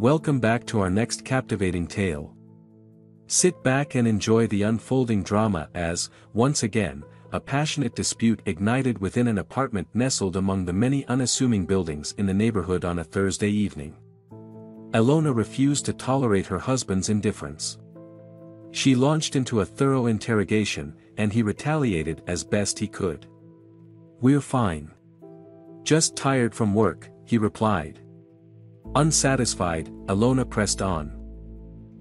Welcome back to our next captivating tale. Sit back and enjoy the unfolding drama as, once again, a passionate dispute ignited within an apartment nestled among the many unassuming buildings in the neighborhood on a Thursday evening. Alona refused to tolerate her husband's indifference. She launched into a thorough interrogation, and he retaliated as best he could. We're fine. Just tired from work, he replied. Unsatisfied, Alona pressed on.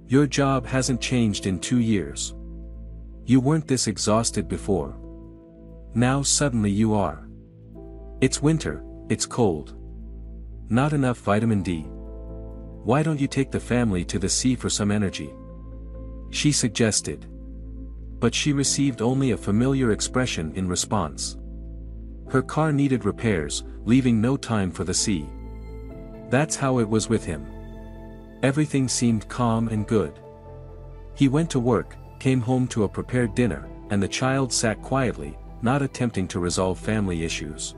Your job hasn't changed in two years. You weren't this exhausted before. Now suddenly you are. It's winter, it's cold. Not enough vitamin D. Why don't you take the family to the sea for some energy? She suggested. But she received only a familiar expression in response. Her car needed repairs, leaving no time for the sea. That's how it was with him. Everything seemed calm and good. He went to work, came home to a prepared dinner, and the child sat quietly, not attempting to resolve family issues.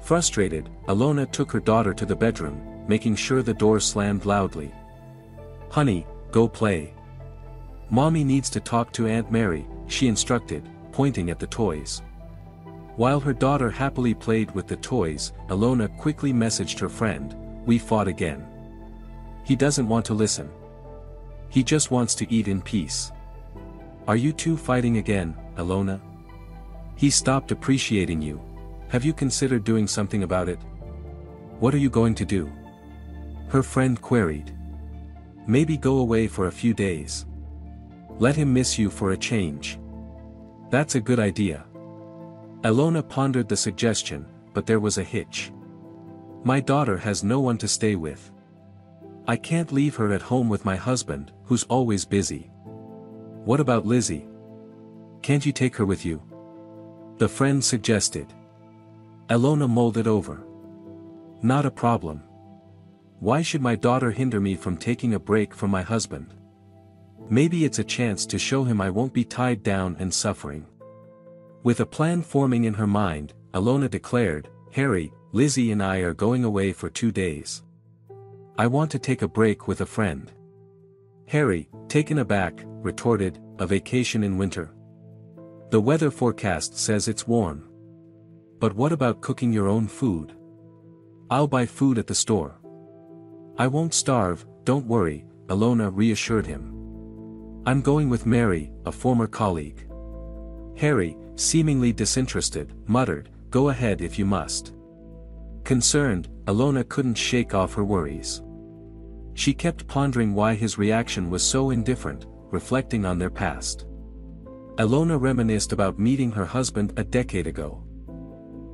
Frustrated, Alona took her daughter to the bedroom, making sure the door slammed loudly. Honey, go play. Mommy needs to talk to Aunt Mary, she instructed, pointing at the toys. While her daughter happily played with the toys, Alona quickly messaged her friend, we fought again. He doesn't want to listen. He just wants to eat in peace. Are you two fighting again, Alona? He stopped appreciating you. Have you considered doing something about it? What are you going to do? Her friend queried. Maybe go away for a few days. Let him miss you for a change. That's a good idea. Alona pondered the suggestion, but there was a hitch. My daughter has no one to stay with. I can't leave her at home with my husband, who's always busy. What about Lizzie? Can't you take her with you? The friend suggested. Alona mulled it over. Not a problem. Why should my daughter hinder me from taking a break from my husband? Maybe it's a chance to show him I won't be tied down and suffering. With a plan forming in her mind, Alona declared, Harry, Lizzie and I are going away for two days. I want to take a break with a friend. Harry, taken aback, retorted, a vacation in winter. The weather forecast says it's warm. But what about cooking your own food? I'll buy food at the store. I won't starve, don't worry, Alona reassured him. I'm going with Mary, a former colleague. Harry, seemingly disinterested, muttered, go ahead if you must. Concerned, Alona couldn't shake off her worries. She kept pondering why his reaction was so indifferent, reflecting on their past. Alona reminisced about meeting her husband a decade ago.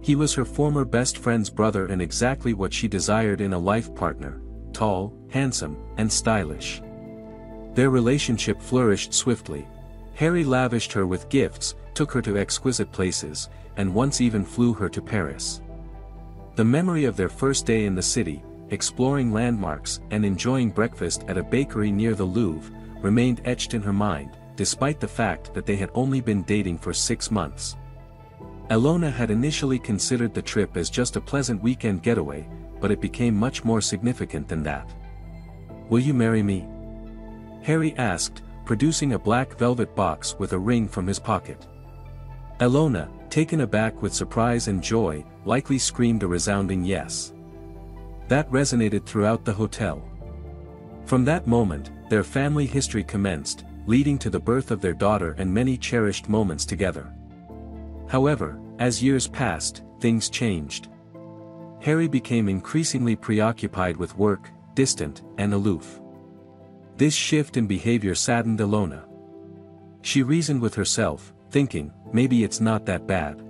He was her former best friend's brother and exactly what she desired in a life partner, tall, handsome, and stylish. Their relationship flourished swiftly. Harry lavished her with gifts, took her to exquisite places, and once even flew her to Paris. The memory of their first day in the city, exploring landmarks and enjoying breakfast at a bakery near the Louvre, remained etched in her mind, despite the fact that they had only been dating for six months. Alona had initially considered the trip as just a pleasant weekend getaway, but it became much more significant than that. Will you marry me? Harry asked, producing a black velvet box with a ring from his pocket. Alona, taken aback with surprise and joy, likely screamed a resounding yes. That resonated throughout the hotel. From that moment, their family history commenced, leading to the birth of their daughter and many cherished moments together. However, as years passed, things changed. Harry became increasingly preoccupied with work, distant, and aloof. This shift in behavior saddened Alona. She reasoned with herself, thinking, maybe it's not that bad.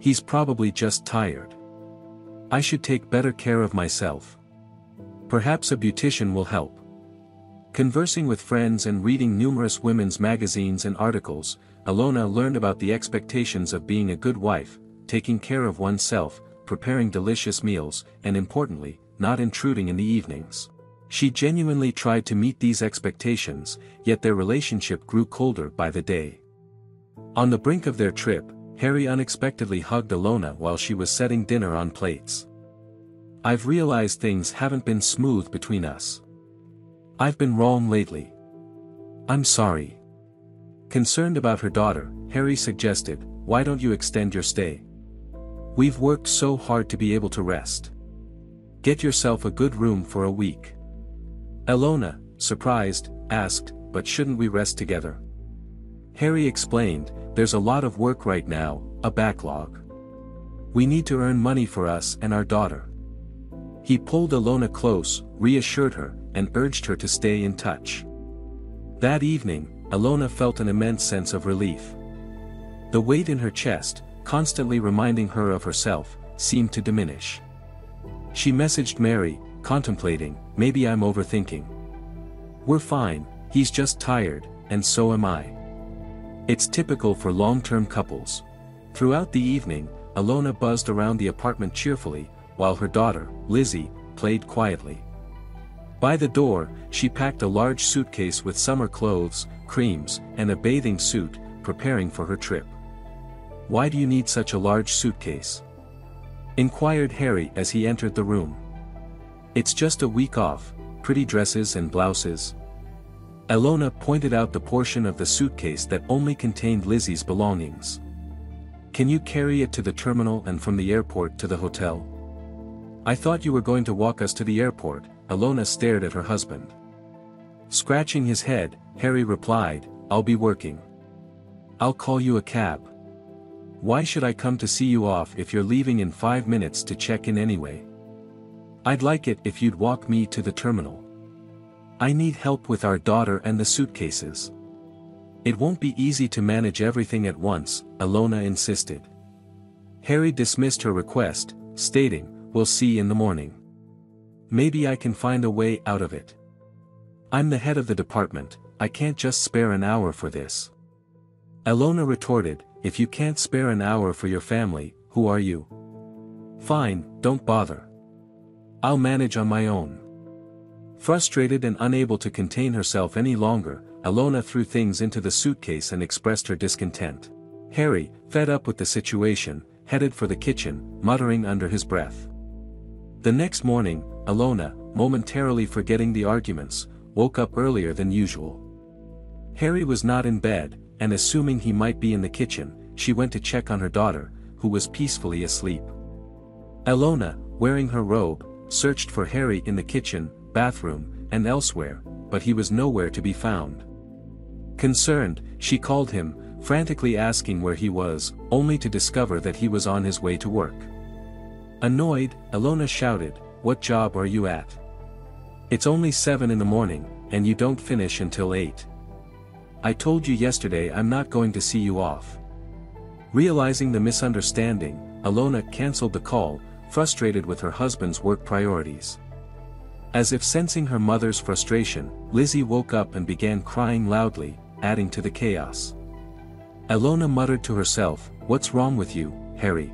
He's probably just tired. I should take better care of myself. Perhaps a beautician will help. Conversing with friends and reading numerous women's magazines and articles, Alona learned about the expectations of being a good wife, taking care of oneself, preparing delicious meals, and importantly, not intruding in the evenings. She genuinely tried to meet these expectations, yet their relationship grew colder by the day. On the brink of their trip, Harry unexpectedly hugged Alona while she was setting dinner on plates. I've realized things haven't been smooth between us. I've been wrong lately. I'm sorry. Concerned about her daughter, Harry suggested, why don't you extend your stay? We've worked so hard to be able to rest. Get yourself a good room for a week. Elona, surprised, asked, but shouldn't we rest together? Harry explained, there's a lot of work right now, a backlog. We need to earn money for us and our daughter. He pulled Elona close, reassured her, and urged her to stay in touch. That evening, Elona felt an immense sense of relief. The weight in her chest, constantly reminding her of herself, seemed to diminish. She messaged Mary, contemplating, maybe I'm overthinking. We're fine, he's just tired, and so am I. It's typical for long-term couples. Throughout the evening, Alona buzzed around the apartment cheerfully, while her daughter, Lizzie, played quietly. By the door, she packed a large suitcase with summer clothes, creams, and a bathing suit, preparing for her trip. Why do you need such a large suitcase? inquired Harry as he entered the room. It's just a week off, pretty dresses and blouses. Elona pointed out the portion of the suitcase that only contained Lizzie's belongings. Can you carry it to the terminal and from the airport to the hotel? I thought you were going to walk us to the airport, Elona stared at her husband. Scratching his head, Harry replied, I'll be working. I'll call you a cab. Why should I come to see you off if you're leaving in five minutes to check in anyway? I'd like it if you'd walk me to the terminal. I need help with our daughter and the suitcases. It won't be easy to manage everything at once, Elona insisted. Harry dismissed her request, stating, We'll see in the morning. Maybe I can find a way out of it. I'm the head of the department, I can't just spare an hour for this. Elona retorted, if you can't spare an hour for your family, who are you? Fine, don't bother. I'll manage on my own. Frustrated and unable to contain herself any longer, Alona threw things into the suitcase and expressed her discontent. Harry, fed up with the situation, headed for the kitchen, muttering under his breath. The next morning, Alona, momentarily forgetting the arguments, woke up earlier than usual. Harry was not in bed, and assuming he might be in the kitchen, she went to check on her daughter, who was peacefully asleep. Alona, wearing her robe, searched for Harry in the kitchen, bathroom, and elsewhere, but he was nowhere to be found. Concerned, she called him, frantically asking where he was, only to discover that he was on his way to work. Annoyed, Alona shouted, What job are you at? It's only 7 in the morning, and you don't finish until 8. I told you yesterday I'm not going to see you off. Realizing the misunderstanding, Alona cancelled the call, frustrated with her husband's work priorities. As if sensing her mother's frustration, Lizzie woke up and began crying loudly, adding to the chaos. Elona muttered to herself, What's wrong with you, Harry?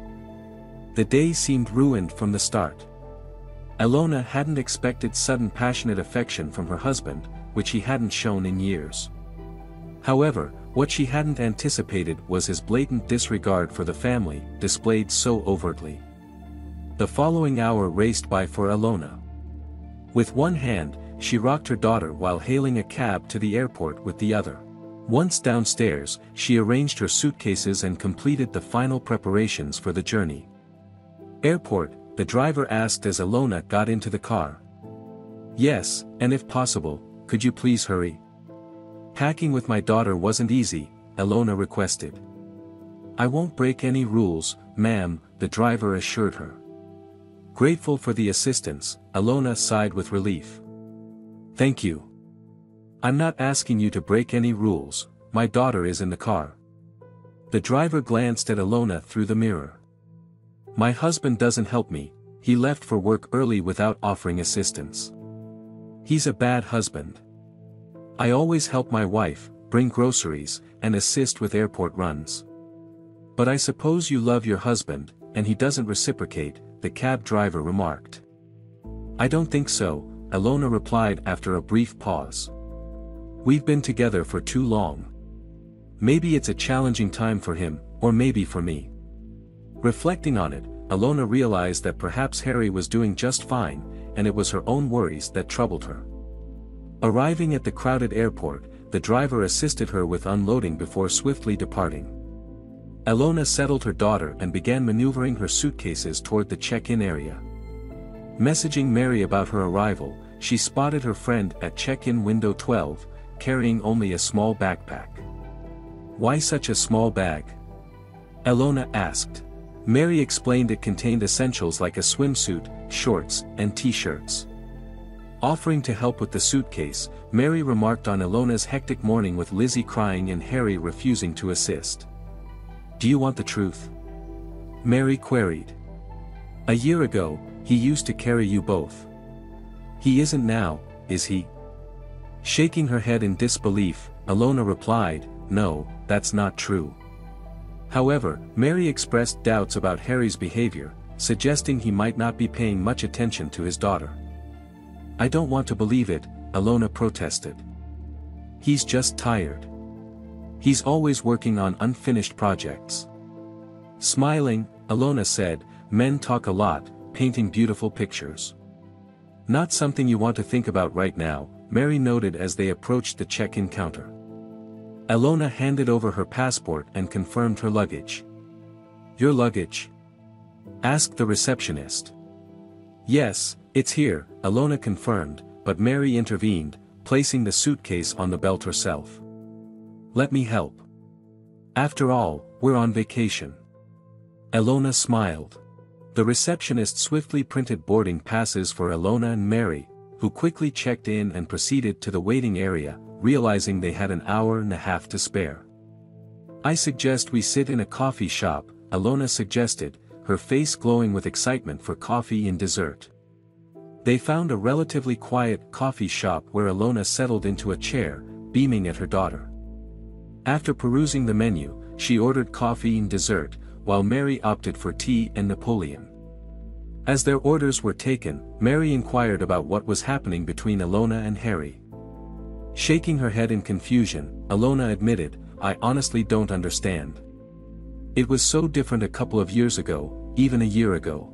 The day seemed ruined from the start. Elona hadn't expected sudden passionate affection from her husband, which he hadn't shown in years. However, what she hadn't anticipated was his blatant disregard for the family, displayed so overtly. The following hour raced by for Elona. With one hand, she rocked her daughter while hailing a cab to the airport with the other. Once downstairs, she arranged her suitcases and completed the final preparations for the journey. Airport, the driver asked as Elona got into the car. Yes, and if possible, could you please hurry? Packing with my daughter wasn't easy, Elona requested. I won't break any rules, ma'am, the driver assured her. Grateful for the assistance, Elona sighed with relief. Thank you. I'm not asking you to break any rules, my daughter is in the car. The driver glanced at Elona through the mirror. My husband doesn't help me, he left for work early without offering assistance. He's a bad husband. I always help my wife, bring groceries, and assist with airport runs. But I suppose you love your husband, and he doesn't reciprocate, the cab driver remarked. I don't think so, Elona replied after a brief pause. We've been together for too long. Maybe it's a challenging time for him, or maybe for me. Reflecting on it, Alona realized that perhaps Harry was doing just fine, and it was her own worries that troubled her. Arriving at the crowded airport, the driver assisted her with unloading before swiftly departing. Alona settled her daughter and began maneuvering her suitcases toward the check-in area. Messaging Mary about her arrival, she spotted her friend at check-in window 12, carrying only a small backpack. Why such a small bag? Elona asked. Mary explained it contained essentials like a swimsuit, shorts, and t-shirts. Offering to help with the suitcase, Mary remarked on Elona's hectic morning with Lizzie crying and Harry refusing to assist. Do you want the truth? Mary queried. A year ago, he used to carry you both. He isn't now, is he? Shaking her head in disbelief, Alona replied, no, that's not true. However, Mary expressed doubts about Harry's behavior, suggesting he might not be paying much attention to his daughter. I don't want to believe it, Alona protested. He's just tired. He's always working on unfinished projects. Smiling, Alona said, men talk a lot, painting beautiful pictures. Not something you want to think about right now, Mary noted as they approached the check-in counter. Alona handed over her passport and confirmed her luggage. Your luggage? Asked the receptionist. Yes, it's here, Alona confirmed, but Mary intervened, placing the suitcase on the belt herself. Let me help. After all, we're on vacation. Alona smiled. The receptionist swiftly printed boarding passes for Alona and Mary, who quickly checked in and proceeded to the waiting area, realizing they had an hour and a half to spare. I suggest we sit in a coffee shop, Alona suggested, her face glowing with excitement for coffee and dessert. They found a relatively quiet coffee shop where Alona settled into a chair, beaming at her daughter. After perusing the menu, she ordered coffee and dessert, while Mary opted for tea and Napoleon. As their orders were taken, Mary inquired about what was happening between Alona and Harry. Shaking her head in confusion, Alona admitted, I honestly don't understand. It was so different a couple of years ago, even a year ago.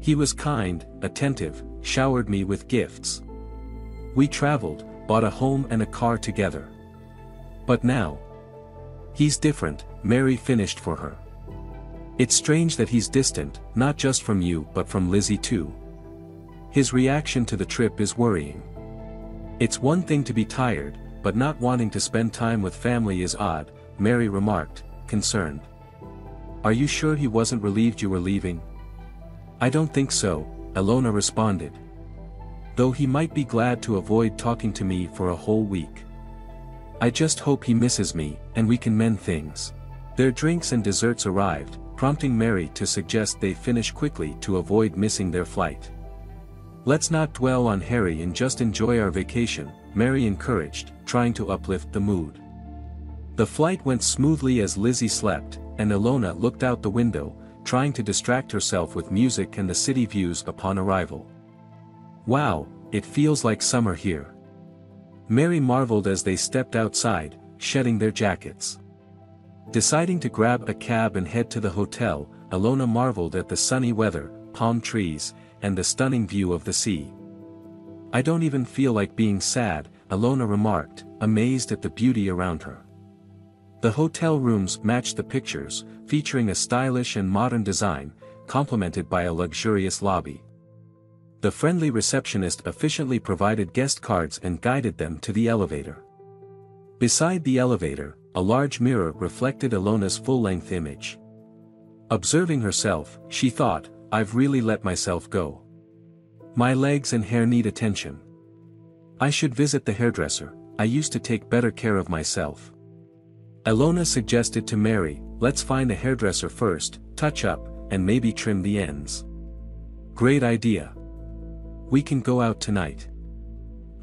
He was kind, attentive, showered me with gifts. We traveled, bought a home and a car together. But now. He's different, Mary finished for her. It's strange that he's distant, not just from you but from Lizzie too. His reaction to the trip is worrying. It's one thing to be tired, but not wanting to spend time with family is odd, Mary remarked, concerned. Are you sure he wasn't relieved you were leaving? I don't think so, Elona responded. Though he might be glad to avoid talking to me for a whole week. I just hope he misses me, and we can mend things. Their drinks and desserts arrived, prompting Mary to suggest they finish quickly to avoid missing their flight. Let's not dwell on Harry and just enjoy our vacation, Mary encouraged, trying to uplift the mood. The flight went smoothly as Lizzie slept, and Alona looked out the window, trying to distract herself with music and the city views upon arrival. Wow, it feels like summer here. Mary marveled as they stepped outside, shedding their jackets. Deciding to grab a cab and head to the hotel, Alona marveled at the sunny weather, palm trees, and the stunning view of the sea. I don't even feel like being sad, Alona remarked, amazed at the beauty around her. The hotel rooms matched the pictures, featuring a stylish and modern design, complemented by a luxurious lobby. The friendly receptionist efficiently provided guest cards and guided them to the elevator. Beside the elevator, a large mirror reflected Alona's full-length image. Observing herself, she thought, I've really let myself go. My legs and hair need attention. I should visit the hairdresser, I used to take better care of myself. Alona suggested to Mary, let's find a hairdresser first, touch up, and maybe trim the ends. Great idea. We can go out tonight.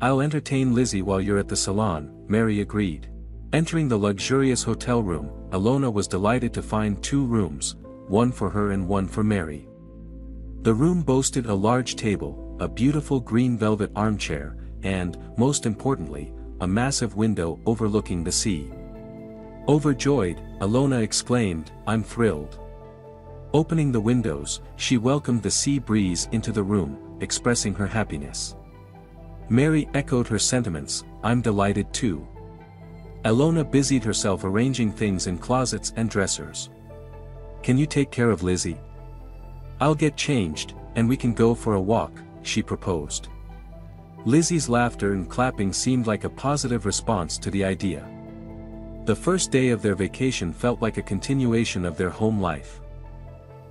I'll entertain Lizzie while you're at the salon, Mary agreed. Entering the luxurious hotel room, Alona was delighted to find two rooms, one for her and one for Mary. The room boasted a large table, a beautiful green velvet armchair, and, most importantly, a massive window overlooking the sea. Overjoyed, Alona exclaimed, I'm thrilled. Opening the windows, she welcomed the sea breeze into the room, expressing her happiness. Mary echoed her sentiments, I'm delighted too. Alona busied herself arranging things in closets and dressers. Can you take care of Lizzie? I'll get changed, and we can go for a walk, she proposed. Lizzie's laughter and clapping seemed like a positive response to the idea. The first day of their vacation felt like a continuation of their home life.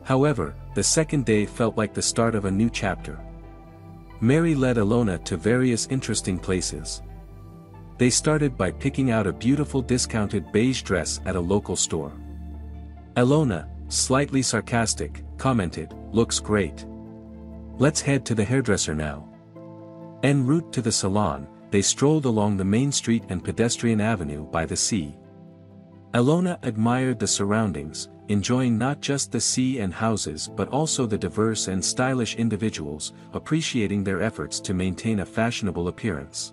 However, the second day felt like the start of a new chapter. Mary led Alona to various interesting places. They started by picking out a beautiful discounted beige dress at a local store. Alona, slightly sarcastic, commented, looks great. Let's head to the hairdresser now. En route to the salon, they strolled along the main street and pedestrian avenue by the sea. Alona admired the surroundings, enjoying not just the sea and houses but also the diverse and stylish individuals, appreciating their efforts to maintain a fashionable appearance.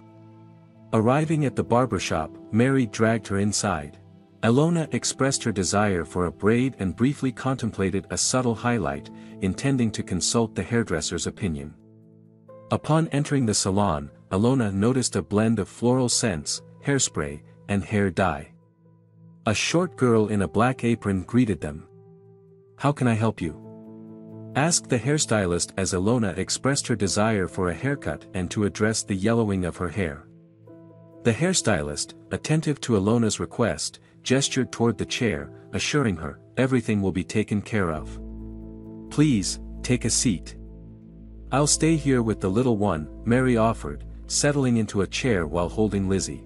Arriving at the barbershop, Mary dragged her inside. Alona expressed her desire for a braid and briefly contemplated a subtle highlight, intending to consult the hairdresser's opinion. Upon entering the salon, Alona noticed a blend of floral scents, hairspray, and hair dye. A short girl in a black apron greeted them. How can I help you? Asked the hairstylist as Alona expressed her desire for a haircut and to address the yellowing of her hair. The hairstylist, attentive to Alona's request, gestured toward the chair, assuring her, everything will be taken care of. Please, take a seat. I'll stay here with the little one, Mary offered, settling into a chair while holding Lizzie.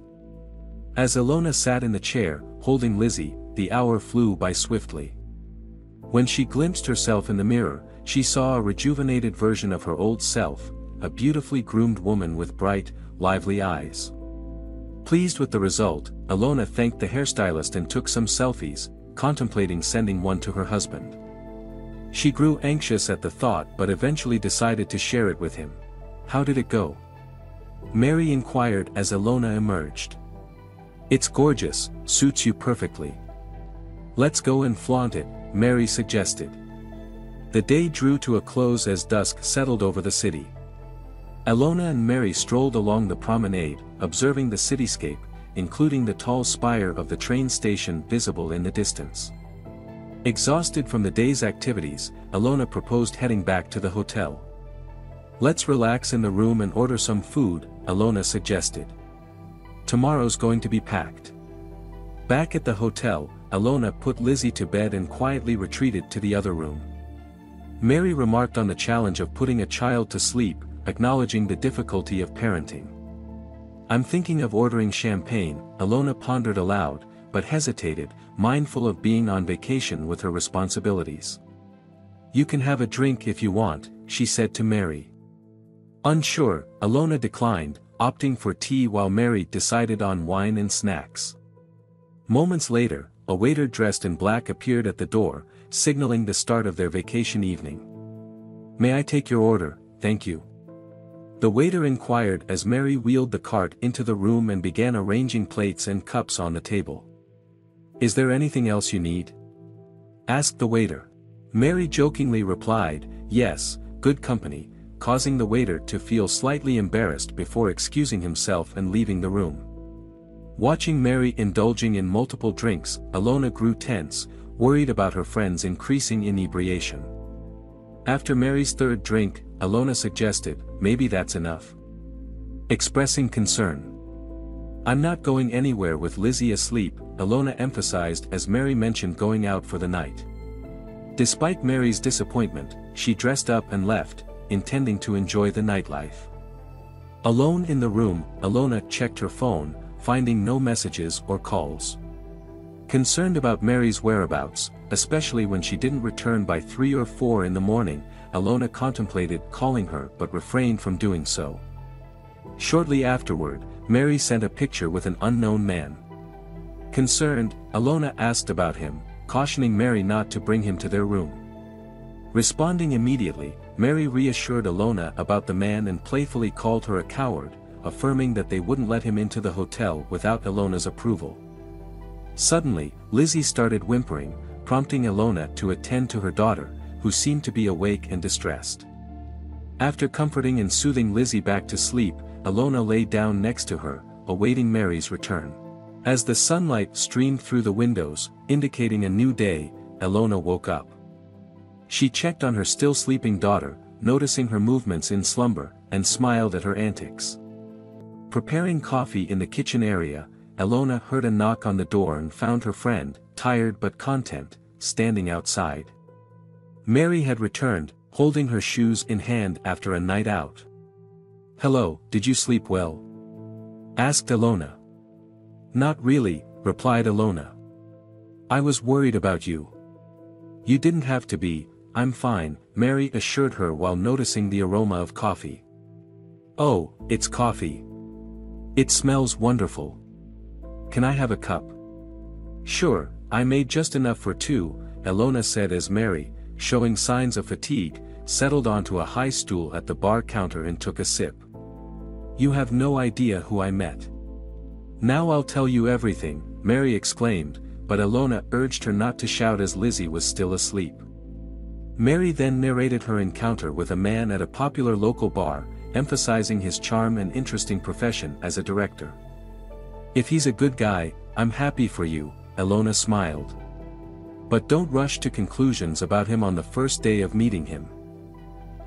As Alona sat in the chair, holding Lizzie, the hour flew by swiftly. When she glimpsed herself in the mirror, she saw a rejuvenated version of her old self, a beautifully groomed woman with bright, lively eyes. Pleased with the result, Alona thanked the hairstylist and took some selfies, contemplating sending one to her husband. She grew anxious at the thought but eventually decided to share it with him. How did it go? Mary inquired as Alona emerged. It's gorgeous, suits you perfectly. Let's go and flaunt it, Mary suggested. The day drew to a close as dusk settled over the city. Alona and Mary strolled along the promenade, observing the cityscape, including the tall spire of the train station visible in the distance. Exhausted from the day's activities, Alona proposed heading back to the hotel. Let's relax in the room and order some food, Alona suggested. Tomorrow's going to be packed. Back at the hotel, Alona put Lizzie to bed and quietly retreated to the other room. Mary remarked on the challenge of putting a child to sleep, acknowledging the difficulty of parenting. I'm thinking of ordering champagne, Alona pondered aloud, but hesitated, mindful of being on vacation with her responsibilities. You can have a drink if you want, she said to Mary. Unsure, Alona declined, opting for tea while Mary decided on wine and snacks. Moments later, a waiter dressed in black appeared at the door, signaling the start of their vacation evening. May I take your order, thank you. The waiter inquired as Mary wheeled the cart into the room and began arranging plates and cups on the table. Is there anything else you need? Asked the waiter. Mary jokingly replied, yes, good company, causing the waiter to feel slightly embarrassed before excusing himself and leaving the room. Watching Mary indulging in multiple drinks, Alona grew tense, worried about her friend's increasing inebriation. After Mary's third drink, Alona suggested, maybe that's enough. Expressing concern. I'm not going anywhere with Lizzie asleep, Alona emphasized as Mary mentioned going out for the night. Despite Mary's disappointment, she dressed up and left, intending to enjoy the nightlife. Alone in the room, Alona checked her phone, finding no messages or calls. Concerned about Mary's whereabouts, especially when she didn't return by 3 or 4 in the morning, Alona contemplated calling her but refrained from doing so. Shortly afterward, Mary sent a picture with an unknown man. Concerned, Alona asked about him, cautioning Mary not to bring him to their room. Responding immediately, Mary reassured Alona about the man and playfully called her a coward, affirming that they wouldn't let him into the hotel without Alona's approval. Suddenly, Lizzie started whimpering, prompting Ilona to attend to her daughter, who seemed to be awake and distressed. After comforting and soothing Lizzie back to sleep, Ilona lay down next to her, awaiting Mary's return. As the sunlight streamed through the windows, indicating a new day, Ilona woke up. She checked on her still sleeping daughter, noticing her movements in slumber, and smiled at her antics. Preparing coffee in the kitchen area, Ilona heard a knock on the door and found her friend, tired but content, standing outside. Mary had returned, holding her shoes in hand after a night out. Hello, did you sleep well? asked Ilona. Not really, replied Ilona. I was worried about you. You didn't have to be, I'm fine, Mary assured her while noticing the aroma of coffee. Oh, it's coffee. It smells wonderful. Can I have a cup? Sure, I made just enough for two, Ilona said as Mary, showing signs of fatigue, settled onto a high stool at the bar counter and took a sip. You have no idea who I met. Now I'll tell you everything, Mary exclaimed, but Ilona urged her not to shout as Lizzie was still asleep. Mary then narrated her encounter with a man at a popular local bar, emphasizing his charm and interesting profession as a director. If he's a good guy, I'm happy for you, Ilona smiled. But don't rush to conclusions about him on the first day of meeting him.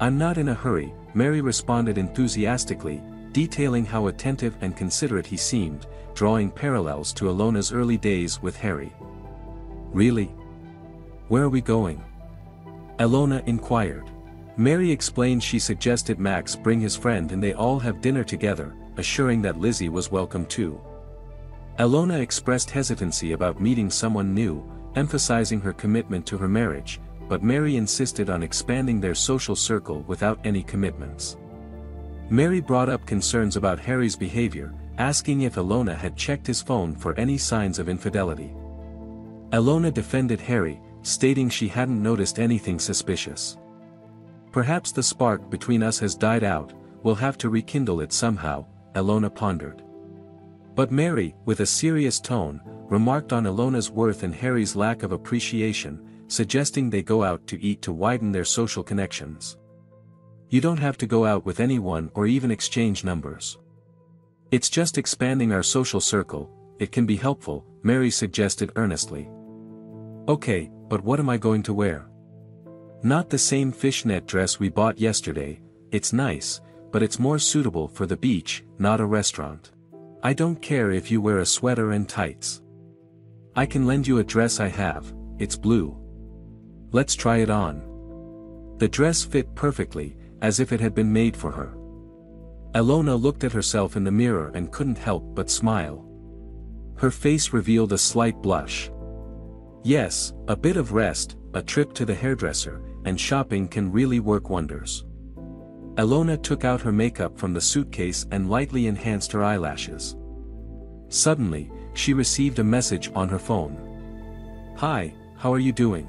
I'm not in a hurry, Mary responded enthusiastically, detailing how attentive and considerate he seemed, drawing parallels to Ilona's early days with Harry. Really? Where are we going? Ilona inquired. Mary explained she suggested Max bring his friend and they all have dinner together, assuring that Lizzie was welcome too. Ilona expressed hesitancy about meeting someone new, emphasizing her commitment to her marriage, but Mary insisted on expanding their social circle without any commitments. Mary brought up concerns about Harry's behavior, asking if Ilona had checked his phone for any signs of infidelity. Ilona defended Harry, stating she hadn't noticed anything suspicious. Perhaps the spark between us has died out, we'll have to rekindle it somehow, Ilona pondered. But Mary, with a serious tone, remarked on Ilona's worth and Harry's lack of appreciation, suggesting they go out to eat to widen their social connections. You don't have to go out with anyone or even exchange numbers. It's just expanding our social circle, it can be helpful, Mary suggested earnestly. Okay, but what am I going to wear? Not the same fishnet dress we bought yesterday, it's nice, but it's more suitable for the beach, not a restaurant. I don't care if you wear a sweater and tights. I can lend you a dress I have, it's blue. Let's try it on. The dress fit perfectly, as if it had been made for her. Ilona looked at herself in the mirror and couldn't help but smile. Her face revealed a slight blush. Yes, a bit of rest, a trip to the hairdresser, and shopping can really work wonders. Ilona took out her makeup from the suitcase and lightly enhanced her eyelashes. Suddenly, she received a message on her phone. Hi, how are you doing?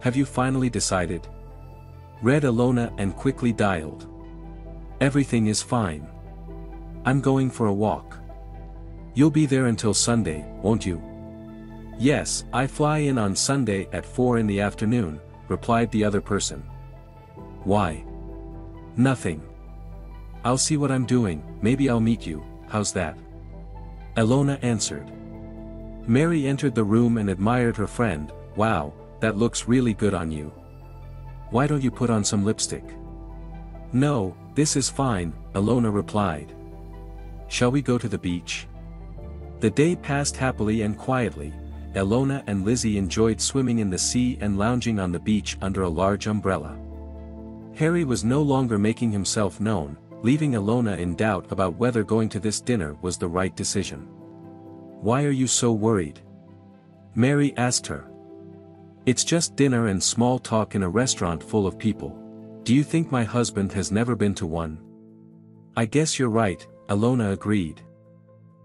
Have you finally decided? Read Ilona and quickly dialed. Everything is fine. I'm going for a walk. You'll be there until Sunday, won't you? Yes, I fly in on Sunday at 4 in the afternoon, replied the other person. Why? Nothing. I'll see what I'm doing, maybe I'll meet you, how's that? Elona answered. Mary entered the room and admired her friend, wow, that looks really good on you. Why don't you put on some lipstick? No, this is fine, Elona replied. Shall we go to the beach? The day passed happily and quietly, Elona and Lizzie enjoyed swimming in the sea and lounging on the beach under a large umbrella. Harry was no longer making himself known, leaving Ilona in doubt about whether going to this dinner was the right decision. Why are you so worried? Mary asked her. It's just dinner and small talk in a restaurant full of people. Do you think my husband has never been to one? I guess you're right, Alona agreed.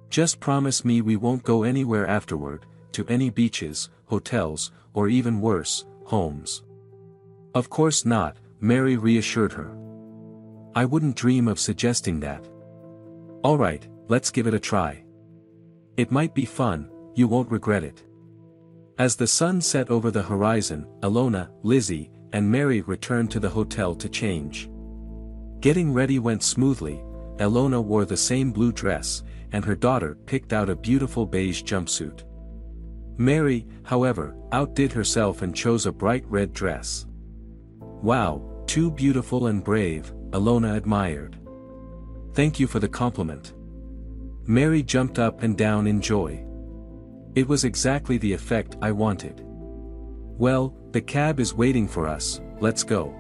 Just promise me we won't go anywhere afterward, to any beaches, hotels, or even worse, homes. Of course not, Mary reassured her. I wouldn't dream of suggesting that. Alright, let's give it a try. It might be fun, you won't regret it. As the sun set over the horizon, Alona, Lizzie, and Mary returned to the hotel to change. Getting ready went smoothly, Alona wore the same blue dress, and her daughter picked out a beautiful beige jumpsuit. Mary, however, outdid herself and chose a bright red dress. Wow, too beautiful and brave, Alona admired. Thank you for the compliment. Mary jumped up and down in joy. It was exactly the effect I wanted. Well, the cab is waiting for us, let's go.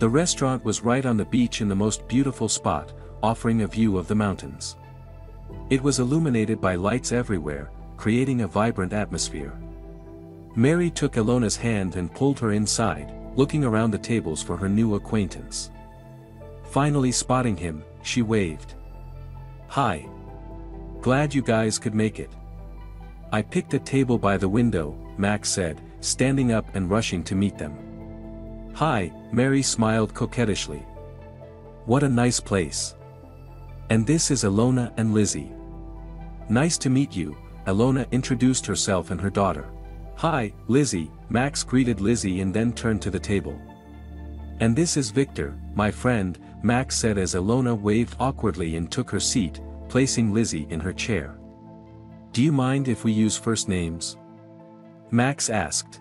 The restaurant was right on the beach in the most beautiful spot, offering a view of the mountains. It was illuminated by lights everywhere, creating a vibrant atmosphere. Mary took Alona's hand and pulled her inside, looking around the tables for her new acquaintance. Finally spotting him, she waved. Hi. Glad you guys could make it. I picked a table by the window, Max said, standing up and rushing to meet them. Hi, Mary smiled coquettishly. What a nice place. And this is Alona and Lizzie. Nice to meet you, Alona introduced herself and her daughter. Hi, Lizzie, Max greeted Lizzie and then turned to the table. And this is Victor, my friend, Max said as Alona waved awkwardly and took her seat, placing Lizzie in her chair. Do you mind if we use first names? Max asked.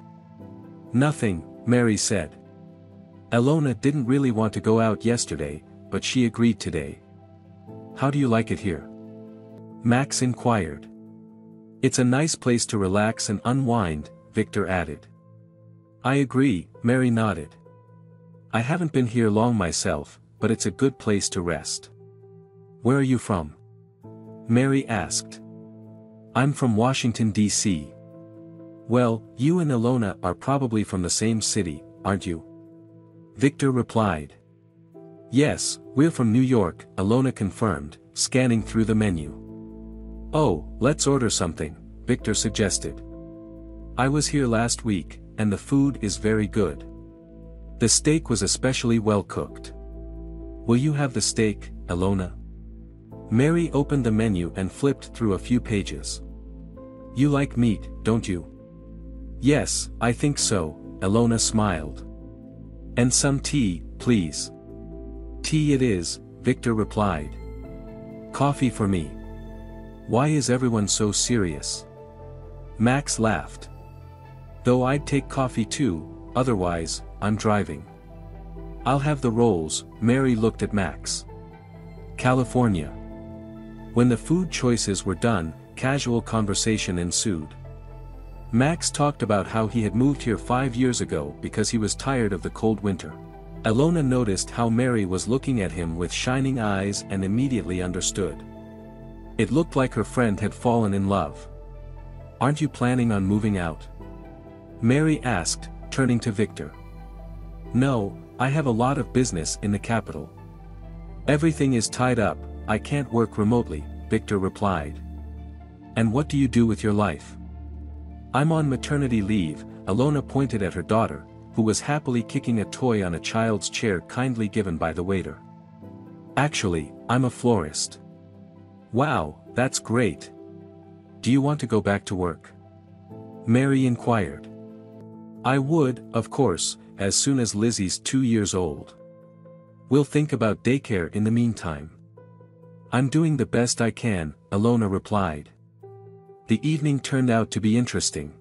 Nothing, Mary said. Alona didn't really want to go out yesterday, but she agreed today. How do you like it here? Max inquired. It's a nice place to relax and unwind, Victor added. I agree, Mary nodded. I haven't been here long myself, but it's a good place to rest. Where are you from? Mary asked. I'm from Washington, D.C. Well, you and Alona are probably from the same city, aren't you? Victor replied. Yes, we're from New York, Alona confirmed, scanning through the menu. Oh, let's order something, Victor suggested. I was here last week, and the food is very good. The steak was especially well cooked. Will you have the steak, Elona? Mary opened the menu and flipped through a few pages. You like meat, don't you? Yes, I think so, Elona smiled. And some tea, please. Tea it is, Victor replied. Coffee for me. Why is everyone so serious? Max laughed. Though I'd take coffee too, otherwise, I'm driving. I'll have the rolls, Mary looked at Max. California. When the food choices were done, casual conversation ensued. Max talked about how he had moved here five years ago because he was tired of the cold winter. Alona noticed how Mary was looking at him with shining eyes and immediately understood. It looked like her friend had fallen in love. Aren't you planning on moving out? Mary asked, turning to Victor. No, I have a lot of business in the capital. Everything is tied up, I can't work remotely, Victor replied. And what do you do with your life? I'm on maternity leave, Alona pointed at her daughter, who was happily kicking a toy on a child's chair kindly given by the waiter. Actually, I'm a florist. Wow, that's great. Do you want to go back to work? Mary inquired. I would, of course, as soon as Lizzie's two years old. We'll think about daycare in the meantime. I'm doing the best I can, Alona replied. The evening turned out to be interesting.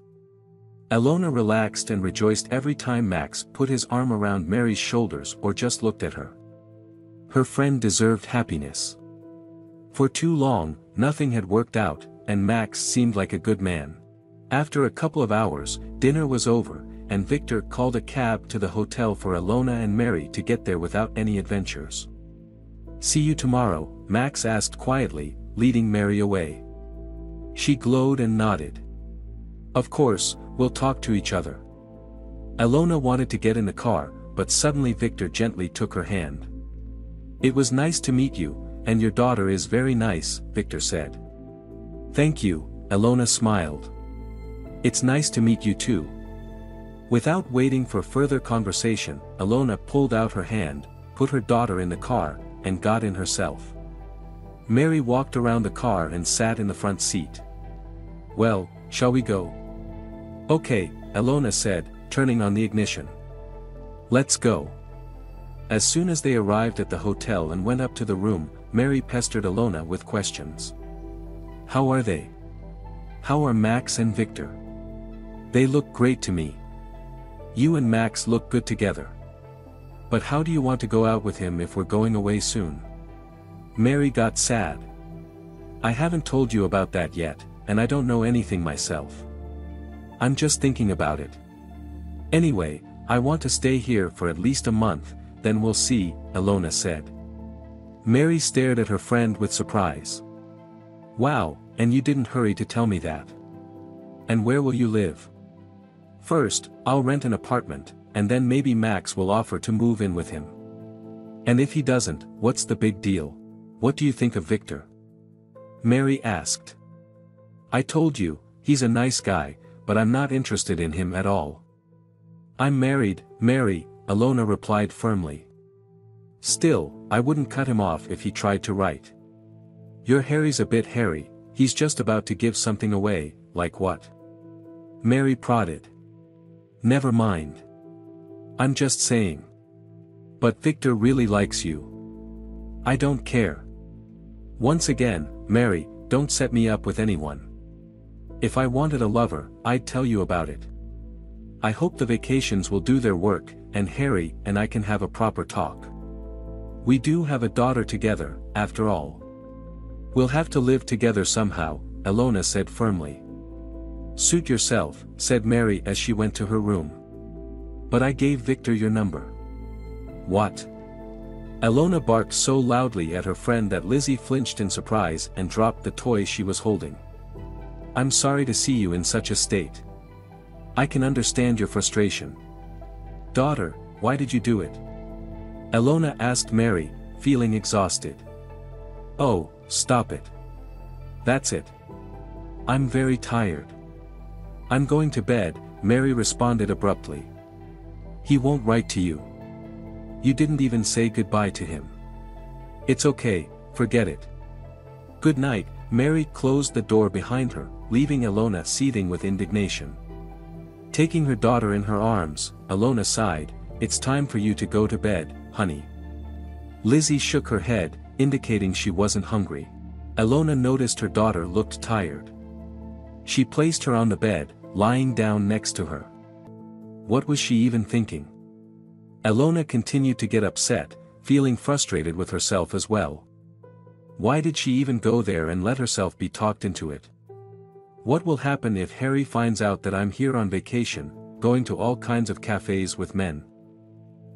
Alona relaxed and rejoiced every time Max put his arm around Mary's shoulders or just looked at her. Her friend deserved happiness. For too long, nothing had worked out, and Max seemed like a good man. After a couple of hours, dinner was over, and Victor called a cab to the hotel for Alona and Mary to get there without any adventures. See you tomorrow, Max asked quietly, leading Mary away. She glowed and nodded. Of course, we'll talk to each other. Alona wanted to get in the car, but suddenly Victor gently took her hand. It was nice to meet you, and your daughter is very nice, Victor said. Thank you, Alona smiled. It's nice to meet you too. Without waiting for further conversation, Alona pulled out her hand, put her daughter in the car, and got in herself. Mary walked around the car and sat in the front seat. Well, shall we go? Okay, Elona said, turning on the ignition. Let's go. As soon as they arrived at the hotel and went up to the room, Mary pestered Alona with questions. How are they? How are Max and Victor? They look great to me. You and Max look good together. But how do you want to go out with him if we're going away soon? Mary got sad. I haven't told you about that yet, and I don't know anything myself. I'm just thinking about it. Anyway, I want to stay here for at least a month, then we'll see, Alona said. Mary stared at her friend with surprise. Wow, and you didn't hurry to tell me that. And where will you live? First, I'll rent an apartment, and then maybe Max will offer to move in with him. And if he doesn't, what's the big deal? What do you think of Victor? Mary asked. I told you, he's a nice guy, but I'm not interested in him at all. I'm married, Mary, Elona replied firmly. Still, I wouldn't cut him off if he tried to write. Your Harry's a bit hairy, he's just about to give something away, like what? Mary prodded. Never mind. I'm just saying. But Victor really likes you. I don't care. Once again, Mary, don't set me up with anyone. If I wanted a lover, I'd tell you about it. I hope the vacations will do their work, and Harry and I can have a proper talk. We do have a daughter together, after all. We'll have to live together somehow, Elona said firmly. Suit yourself, said Mary as she went to her room. But I gave Victor your number. What? Elona barked so loudly at her friend that Lizzie flinched in surprise and dropped the toy she was holding. I'm sorry to see you in such a state. I can understand your frustration. Daughter, why did you do it? Elona asked Mary, feeling exhausted. Oh, stop it. That's it. I'm very tired. I'm going to bed, Mary responded abruptly. He won't write to you. You didn't even say goodbye to him. It's okay, forget it. Good night, Mary closed the door behind her, leaving Elona seething with indignation. Taking her daughter in her arms, Elona sighed, It's time for you to go to bed, honey. Lizzie shook her head, indicating she wasn't hungry. Elona noticed her daughter looked tired. She placed her on the bed, lying down next to her. What was she even thinking? Elona continued to get upset, feeling frustrated with herself as well. Why did she even go there and let herself be talked into it? What will happen if Harry finds out that I'm here on vacation, going to all kinds of cafes with men?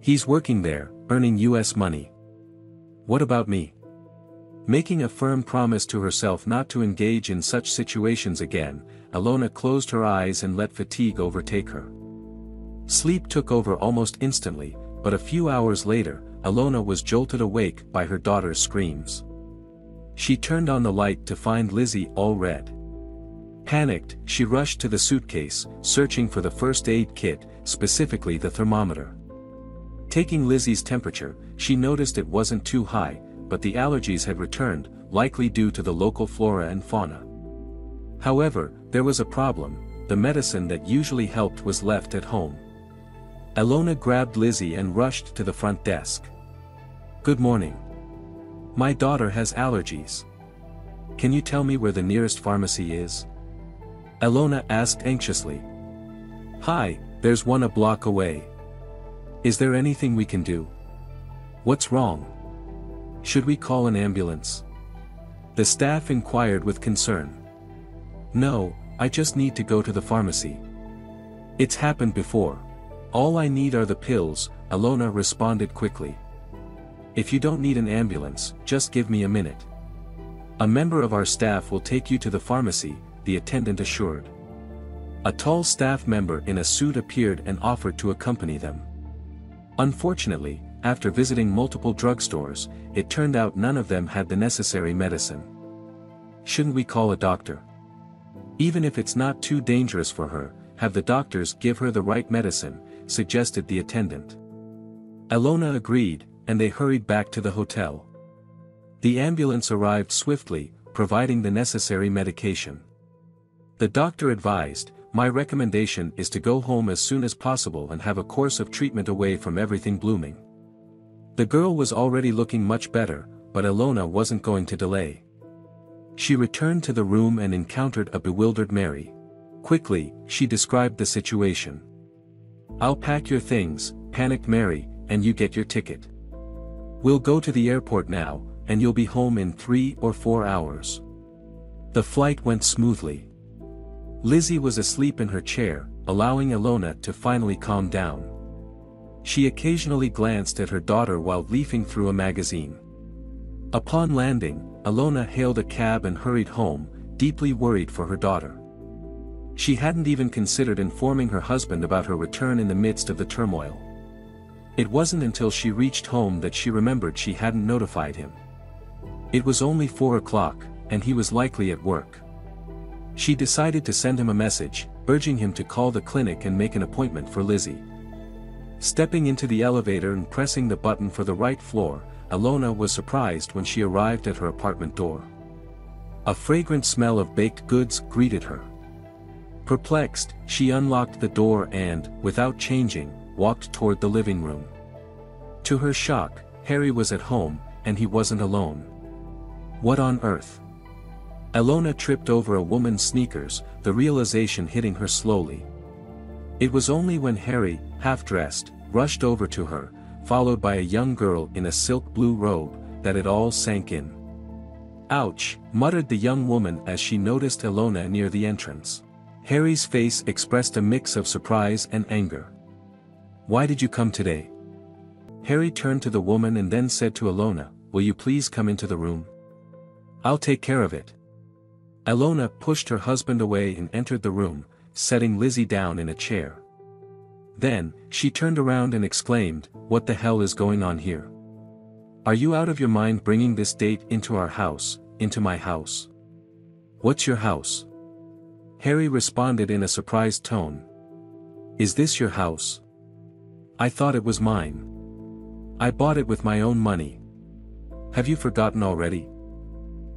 He's working there, earning US money. What about me? Making a firm promise to herself not to engage in such situations again, Alona closed her eyes and let fatigue overtake her. Sleep took over almost instantly, but a few hours later, Alona was jolted awake by her daughter's screams. She turned on the light to find Lizzie all red. Panicked, she rushed to the suitcase, searching for the first aid kit, specifically the thermometer. Taking Lizzie's temperature, she noticed it wasn't too high, but the allergies had returned, likely due to the local flora and fauna. However, there was a problem, the medicine that usually helped was left at home. Elona grabbed Lizzie and rushed to the front desk. Good morning. My daughter has allergies. Can you tell me where the nearest pharmacy is? Elona asked anxiously. Hi, there's one a block away. Is there anything we can do? What's wrong? Should we call an ambulance? The staff inquired with concern. No, I just need to go to the pharmacy. It's happened before. All I need are the pills, Alona responded quickly. If you don't need an ambulance, just give me a minute. A member of our staff will take you to the pharmacy, the attendant assured. A tall staff member in a suit appeared and offered to accompany them. Unfortunately, after visiting multiple drugstores, it turned out none of them had the necessary medicine. Shouldn't we call a doctor? Even if it's not too dangerous for her, have the doctors give her the right medicine, suggested the attendant. Elona agreed, and they hurried back to the hotel. The ambulance arrived swiftly, providing the necessary medication. The doctor advised, my recommendation is to go home as soon as possible and have a course of treatment away from everything blooming. The girl was already looking much better, but Ilona wasn't going to delay. She returned to the room and encountered a bewildered Mary. Quickly, she described the situation. I'll pack your things, panicked Mary, and you get your ticket. We'll go to the airport now, and you'll be home in three or four hours. The flight went smoothly. Lizzie was asleep in her chair, allowing Ilona to finally calm down. She occasionally glanced at her daughter while leafing through a magazine. Upon landing, Ilona hailed a cab and hurried home, deeply worried for her daughter. She hadn't even considered informing her husband about her return in the midst of the turmoil. It wasn't until she reached home that she remembered she hadn't notified him. It was only four o'clock, and he was likely at work. She decided to send him a message, urging him to call the clinic and make an appointment for Lizzie. Stepping into the elevator and pressing the button for the right floor, Alona was surprised when she arrived at her apartment door. A fragrant smell of baked goods greeted her. Perplexed, she unlocked the door and, without changing, walked toward the living room. To her shock, Harry was at home, and he wasn't alone. What on earth? Ilona tripped over a woman's sneakers, the realization hitting her slowly. It was only when Harry, half-dressed, rushed over to her, followed by a young girl in a silk blue robe, that it all sank in. Ouch, muttered the young woman as she noticed Ilona near the entrance. Harry's face expressed a mix of surprise and anger. Why did you come today? Harry turned to the woman and then said to Ilona, will you please come into the room? I'll take care of it. Ilona pushed her husband away and entered the room, setting Lizzie down in a chair. Then, she turned around and exclaimed, what the hell is going on here? Are you out of your mind bringing this date into our house, into my house? What's your house? Harry responded in a surprised tone. Is this your house? I thought it was mine. I bought it with my own money. Have you forgotten already?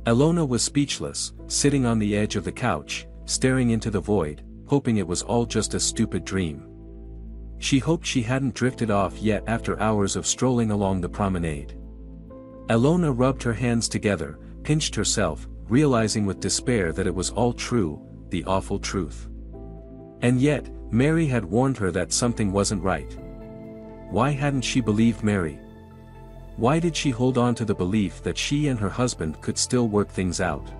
Ilona was speechless, sitting on the edge of the couch, staring into the void, hoping it was all just a stupid dream. She hoped she hadn't drifted off yet after hours of strolling along the promenade. Ilona rubbed her hands together, pinched herself, realizing with despair that it was all true, the awful truth. And yet, Mary had warned her that something wasn't right. Why hadn't she believed Mary? Why did she hold on to the belief that she and her husband could still work things out?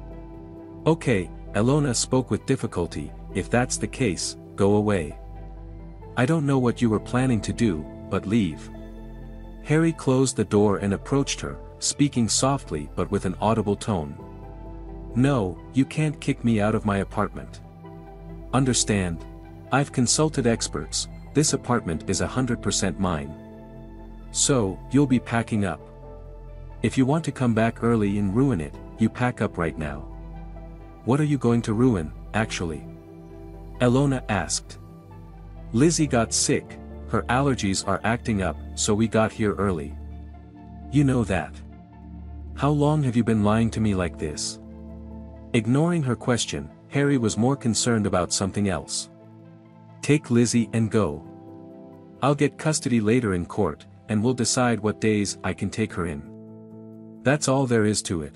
Okay, Elona spoke with difficulty, if that's the case, go away. I don't know what you were planning to do, but leave. Harry closed the door and approached her, speaking softly but with an audible tone. No, you can't kick me out of my apartment. Understand? I've consulted experts, this apartment is a hundred percent mine. So, you'll be packing up. If you want to come back early and ruin it, you pack up right now. What are you going to ruin, actually? Elona asked. Lizzie got sick, her allergies are acting up, so we got here early. You know that. How long have you been lying to me like this? Ignoring her question, Harry was more concerned about something else. Take Lizzie and go. I'll get custody later in court, and we'll decide what days I can take her in. That's all there is to it.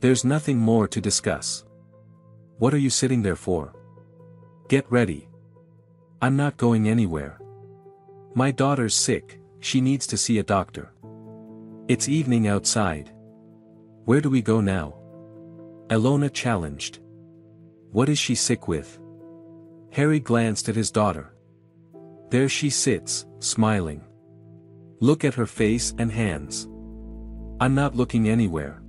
There's nothing more to discuss. What are you sitting there for? Get ready. I'm not going anywhere. My daughter's sick, she needs to see a doctor. It's evening outside. Where do we go now? Ilona challenged. What is she sick with? Harry glanced at his daughter. There she sits, smiling. Look at her face and hands. I'm not looking anywhere.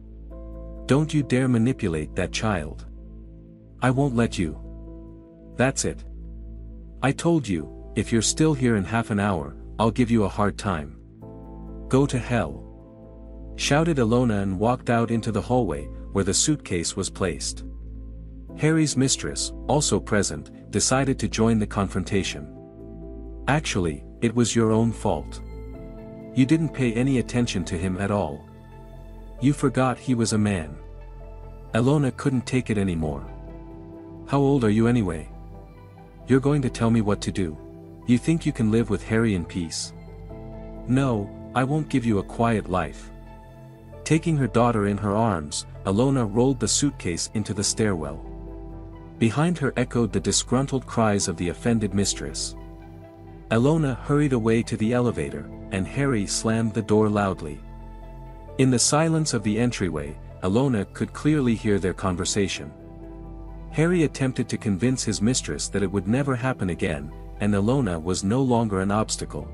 Don't you dare manipulate that child. I won't let you. That's it. I told you, if you're still here in half an hour, I'll give you a hard time. Go to hell. Shouted Ilona and walked out into the hallway, where the suitcase was placed. Harry's mistress, also present, decided to join the confrontation. Actually, it was your own fault. You didn't pay any attention to him at all. You forgot he was a man. Ilona couldn't take it anymore. How old are you anyway? you're going to tell me what to do. You think you can live with Harry in peace? No, I won't give you a quiet life. Taking her daughter in her arms, Alona rolled the suitcase into the stairwell. Behind her echoed the disgruntled cries of the offended mistress. Alona hurried away to the elevator, and Harry slammed the door loudly. In the silence of the entryway, Alona could clearly hear their conversation. Harry attempted to convince his mistress that it would never happen again, and Alona was no longer an obstacle.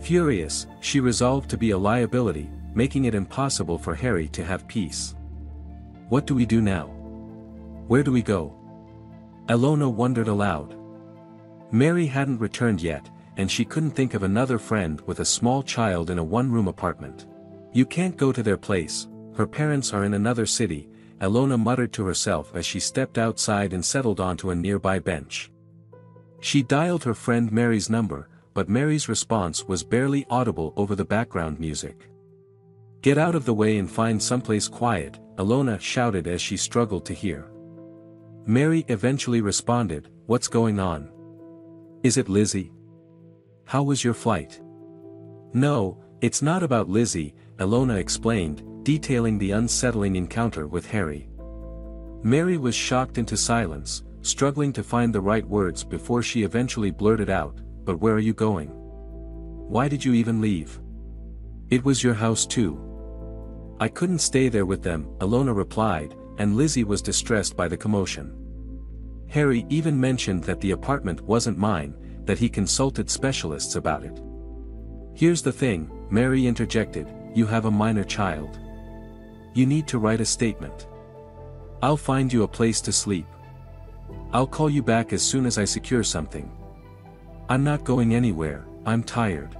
Furious, she resolved to be a liability, making it impossible for Harry to have peace. What do we do now? Where do we go? Alona wondered aloud. Mary hadn't returned yet, and she couldn't think of another friend with a small child in a one-room apartment. You can't go to their place, her parents are in another city, Alona muttered to herself as she stepped outside and settled onto a nearby bench. She dialed her friend Mary's number, but Mary's response was barely audible over the background music. Get out of the way and find someplace quiet, Alona shouted as she struggled to hear. Mary eventually responded, What's going on? Is it Lizzie? How was your flight? No, it's not about Lizzie, Alona explained, detailing the unsettling encounter with Harry. Mary was shocked into silence, struggling to find the right words before she eventually blurted out, But where are you going? Why did you even leave? It was your house too. I couldn't stay there with them, Alona replied, and Lizzie was distressed by the commotion. Harry even mentioned that the apartment wasn't mine, that he consulted specialists about it. Here's the thing, Mary interjected, you have a minor child. You need to write a statement. I'll find you a place to sleep. I'll call you back as soon as I secure something. I'm not going anywhere, I'm tired.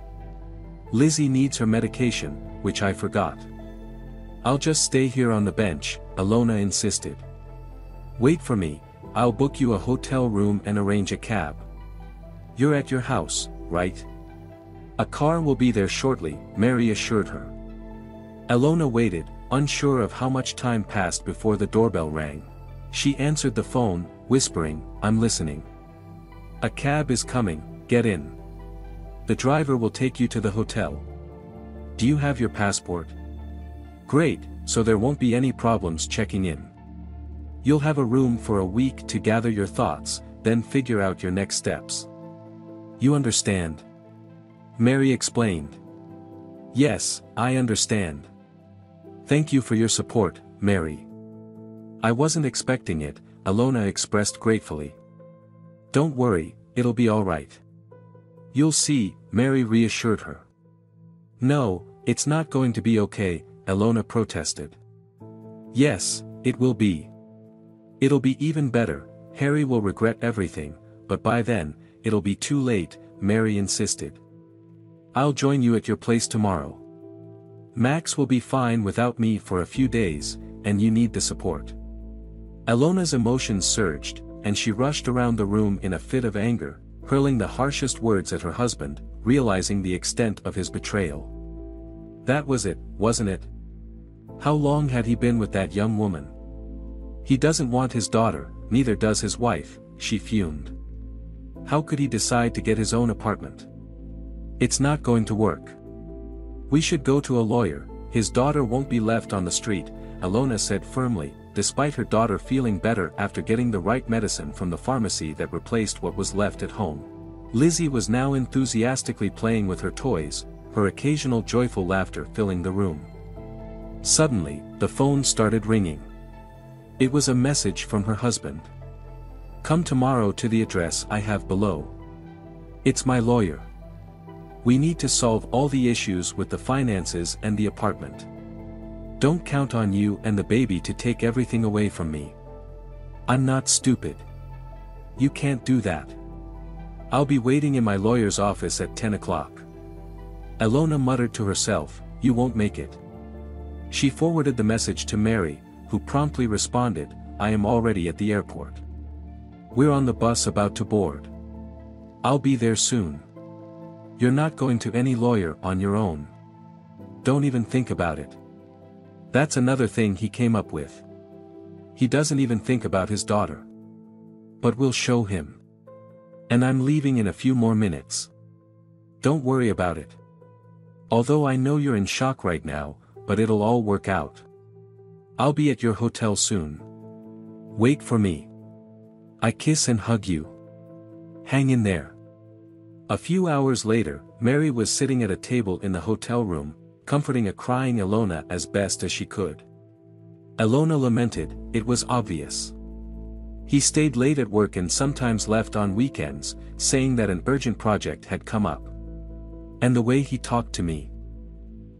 Lizzie needs her medication, which I forgot. I'll just stay here on the bench, Alona insisted. Wait for me, I'll book you a hotel room and arrange a cab. You're at your house, right? A car will be there shortly, Mary assured her. Alona waited, unsure of how much time passed before the doorbell rang. She answered the phone, whispering, I'm listening. A cab is coming, get in. The driver will take you to the hotel. Do you have your passport? Great, so there won't be any problems checking in. You'll have a room for a week to gather your thoughts, then figure out your next steps. You understand? Mary explained. Yes, I understand. Thank you for your support, Mary. I wasn't expecting it, Alona expressed gratefully. Don't worry, it'll be alright. You'll see, Mary reassured her. No, it's not going to be okay, Alona protested. Yes, it will be. It'll be even better, Harry will regret everything, but by then, it'll be too late, Mary insisted. I'll join you at your place tomorrow. Max will be fine without me for a few days, and you need the support. Alona's emotions surged, and she rushed around the room in a fit of anger, hurling the harshest words at her husband, realizing the extent of his betrayal. That was it, wasn't it? How long had he been with that young woman? He doesn't want his daughter, neither does his wife, she fumed. How could he decide to get his own apartment? It's not going to work. We should go to a lawyer, his daughter won't be left on the street, Alona said firmly, despite her daughter feeling better after getting the right medicine from the pharmacy that replaced what was left at home. Lizzie was now enthusiastically playing with her toys, her occasional joyful laughter filling the room. Suddenly, the phone started ringing. It was a message from her husband. Come tomorrow to the address I have below. It's my lawyer. We need to solve all the issues with the finances and the apartment. Don't count on you and the baby to take everything away from me. I'm not stupid. You can't do that. I'll be waiting in my lawyer's office at 10 o'clock. Alona muttered to herself, you won't make it. She forwarded the message to Mary, who promptly responded, I am already at the airport. We're on the bus about to board. I'll be there soon. You're not going to any lawyer on your own. Don't even think about it. That's another thing he came up with. He doesn't even think about his daughter. But we'll show him. And I'm leaving in a few more minutes. Don't worry about it. Although I know you're in shock right now, but it'll all work out. I'll be at your hotel soon. Wait for me. I kiss and hug you. Hang in there. A few hours later, Mary was sitting at a table in the hotel room, comforting a crying Ilona as best as she could. Ilona lamented, it was obvious. He stayed late at work and sometimes left on weekends, saying that an urgent project had come up. And the way he talked to me.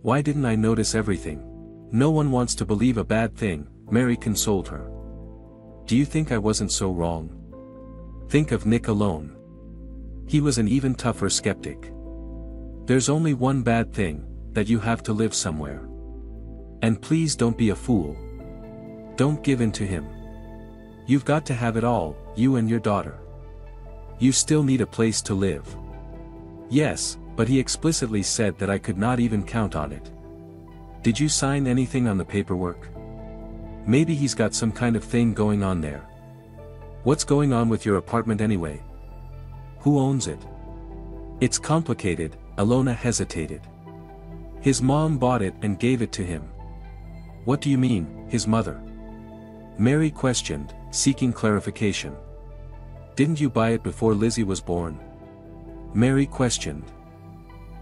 Why didn't I notice everything? No one wants to believe a bad thing, Mary consoled her. Do you think I wasn't so wrong? Think of Nick alone. He was an even tougher skeptic. There's only one bad thing, that you have to live somewhere. And please don't be a fool. Don't give in to him. You've got to have it all, you and your daughter. You still need a place to live. Yes, but he explicitly said that I could not even count on it. Did you sign anything on the paperwork? Maybe he's got some kind of thing going on there. What's going on with your apartment anyway? Who owns it? It's complicated, Ilona hesitated. His mom bought it and gave it to him. What do you mean, his mother? Mary questioned, seeking clarification. Didn't you buy it before Lizzie was born? Mary questioned.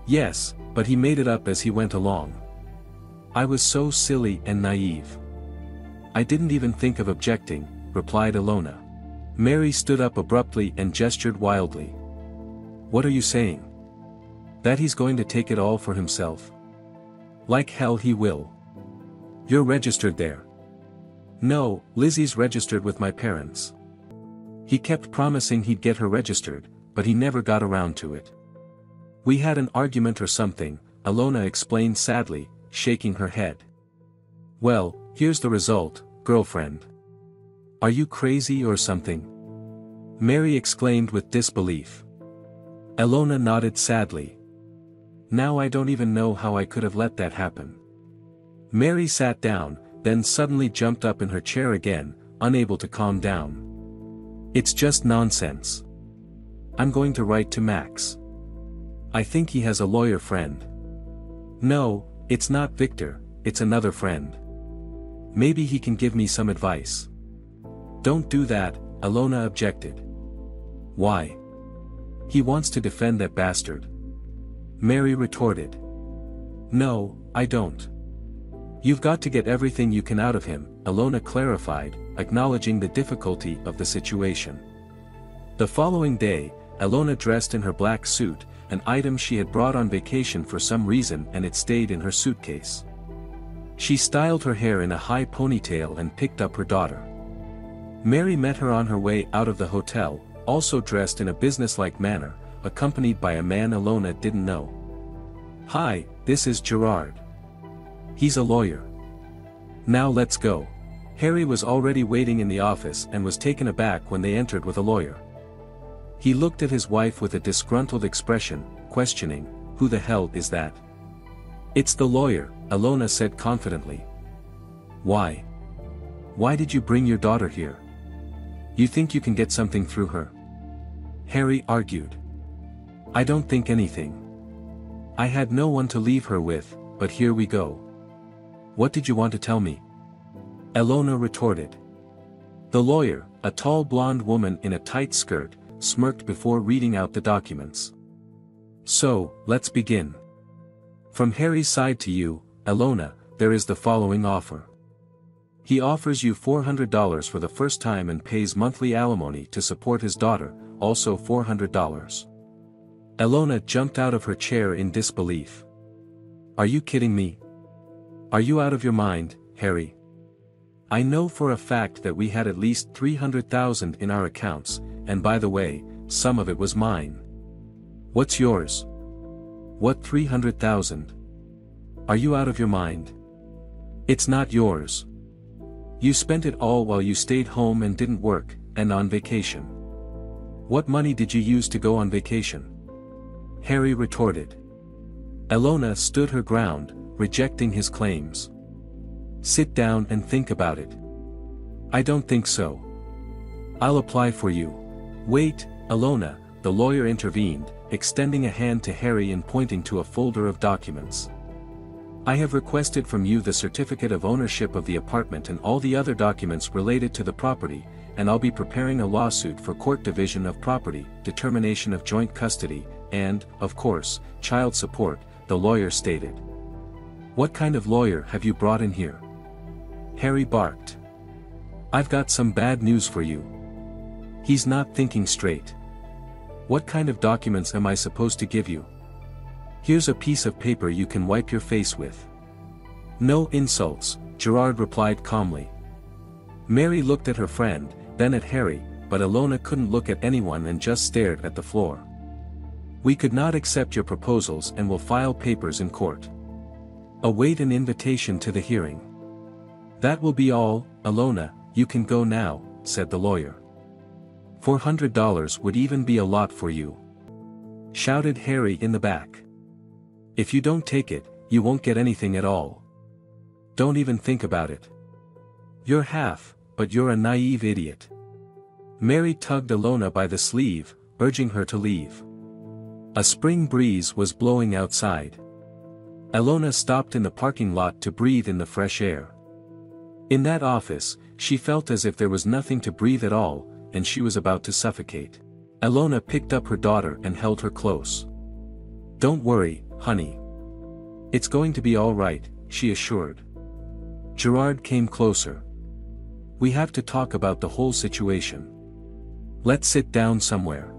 Yes, but he made it up as he went along. I was so silly and naive. I didn't even think of objecting, replied Ilona. Mary stood up abruptly and gestured wildly. What are you saying? That he's going to take it all for himself? Like hell he will. You're registered there. No, Lizzie's registered with my parents. He kept promising he'd get her registered, but he never got around to it. We had an argument or something, Ilona explained sadly, shaking her head. Well, here's the result, girlfriend. Are you crazy or something? Mary exclaimed with disbelief. Ilona nodded sadly. Now I don't even know how I could have let that happen. Mary sat down, then suddenly jumped up in her chair again, unable to calm down. It's just nonsense. I'm going to write to Max. I think he has a lawyer friend. No, it's not Victor, it's another friend. Maybe he can give me some advice. Don't do that, Alona objected. Why? He wants to defend that bastard. Mary retorted. No, I don't. You've got to get everything you can out of him, Alona clarified, acknowledging the difficulty of the situation. The following day, Alona dressed in her black suit, an item she had brought on vacation for some reason and it stayed in her suitcase. She styled her hair in a high ponytail and picked up her daughter. Mary met her on her way out of the hotel, also dressed in a businesslike manner, accompanied by a man Ilona didn't know. Hi, this is Gerard. He's a lawyer. Now let's go. Harry was already waiting in the office and was taken aback when they entered with a lawyer. He looked at his wife with a disgruntled expression, questioning, who the hell is that? It's the lawyer, Ilona said confidently. Why? Why did you bring your daughter here? You think you can get something through her? Harry argued. I don't think anything. I had no one to leave her with, but here we go. What did you want to tell me? Elona retorted. The lawyer, a tall blonde woman in a tight skirt, smirked before reading out the documents. So, let's begin. From Harry's side to you, Elona, there is the following offer. He offers you $400 for the first time and pays monthly alimony to support his daughter, also $400. Elona jumped out of her chair in disbelief. Are you kidding me? Are you out of your mind, Harry? I know for a fact that we had at least 300,000 in our accounts, and by the way, some of it was mine. What's yours? What 300,000? Are you out of your mind? It's not yours. You spent it all while you stayed home and didn't work, and on vacation. What money did you use to go on vacation? Harry retorted. Ilona stood her ground, rejecting his claims. Sit down and think about it. I don't think so. I'll apply for you. Wait, Ilona, the the lawyer intervened, extending a hand to Harry and pointing to a folder of documents. I have requested from you the certificate of ownership of the apartment and all the other documents related to the property, and I'll be preparing a lawsuit for court division of property, determination of joint custody, and, of course, child support, the lawyer stated. What kind of lawyer have you brought in here? Harry barked. I've got some bad news for you. He's not thinking straight. What kind of documents am I supposed to give you? Here's a piece of paper you can wipe your face with. No insults, Gerard replied calmly. Mary looked at her friend, then at Harry, but Ilona couldn't look at anyone and just stared at the floor. We could not accept your proposals and will file papers in court. Await an invitation to the hearing. That will be all, Ilona, you can go now, said the lawyer. Four hundred dollars would even be a lot for you. Shouted Harry in the back. If you don't take it, you won't get anything at all. Don't even think about it. You're half, but you're a naive idiot. Mary tugged Ilona by the sleeve, urging her to leave. A spring breeze was blowing outside. Ilona stopped in the parking lot to breathe in the fresh air. In that office, she felt as if there was nothing to breathe at all, and she was about to suffocate. Ilona picked up her daughter and held her close. Don't worry, honey. It's going to be all right, she assured. Gerard came closer. We have to talk about the whole situation. Let's sit down somewhere.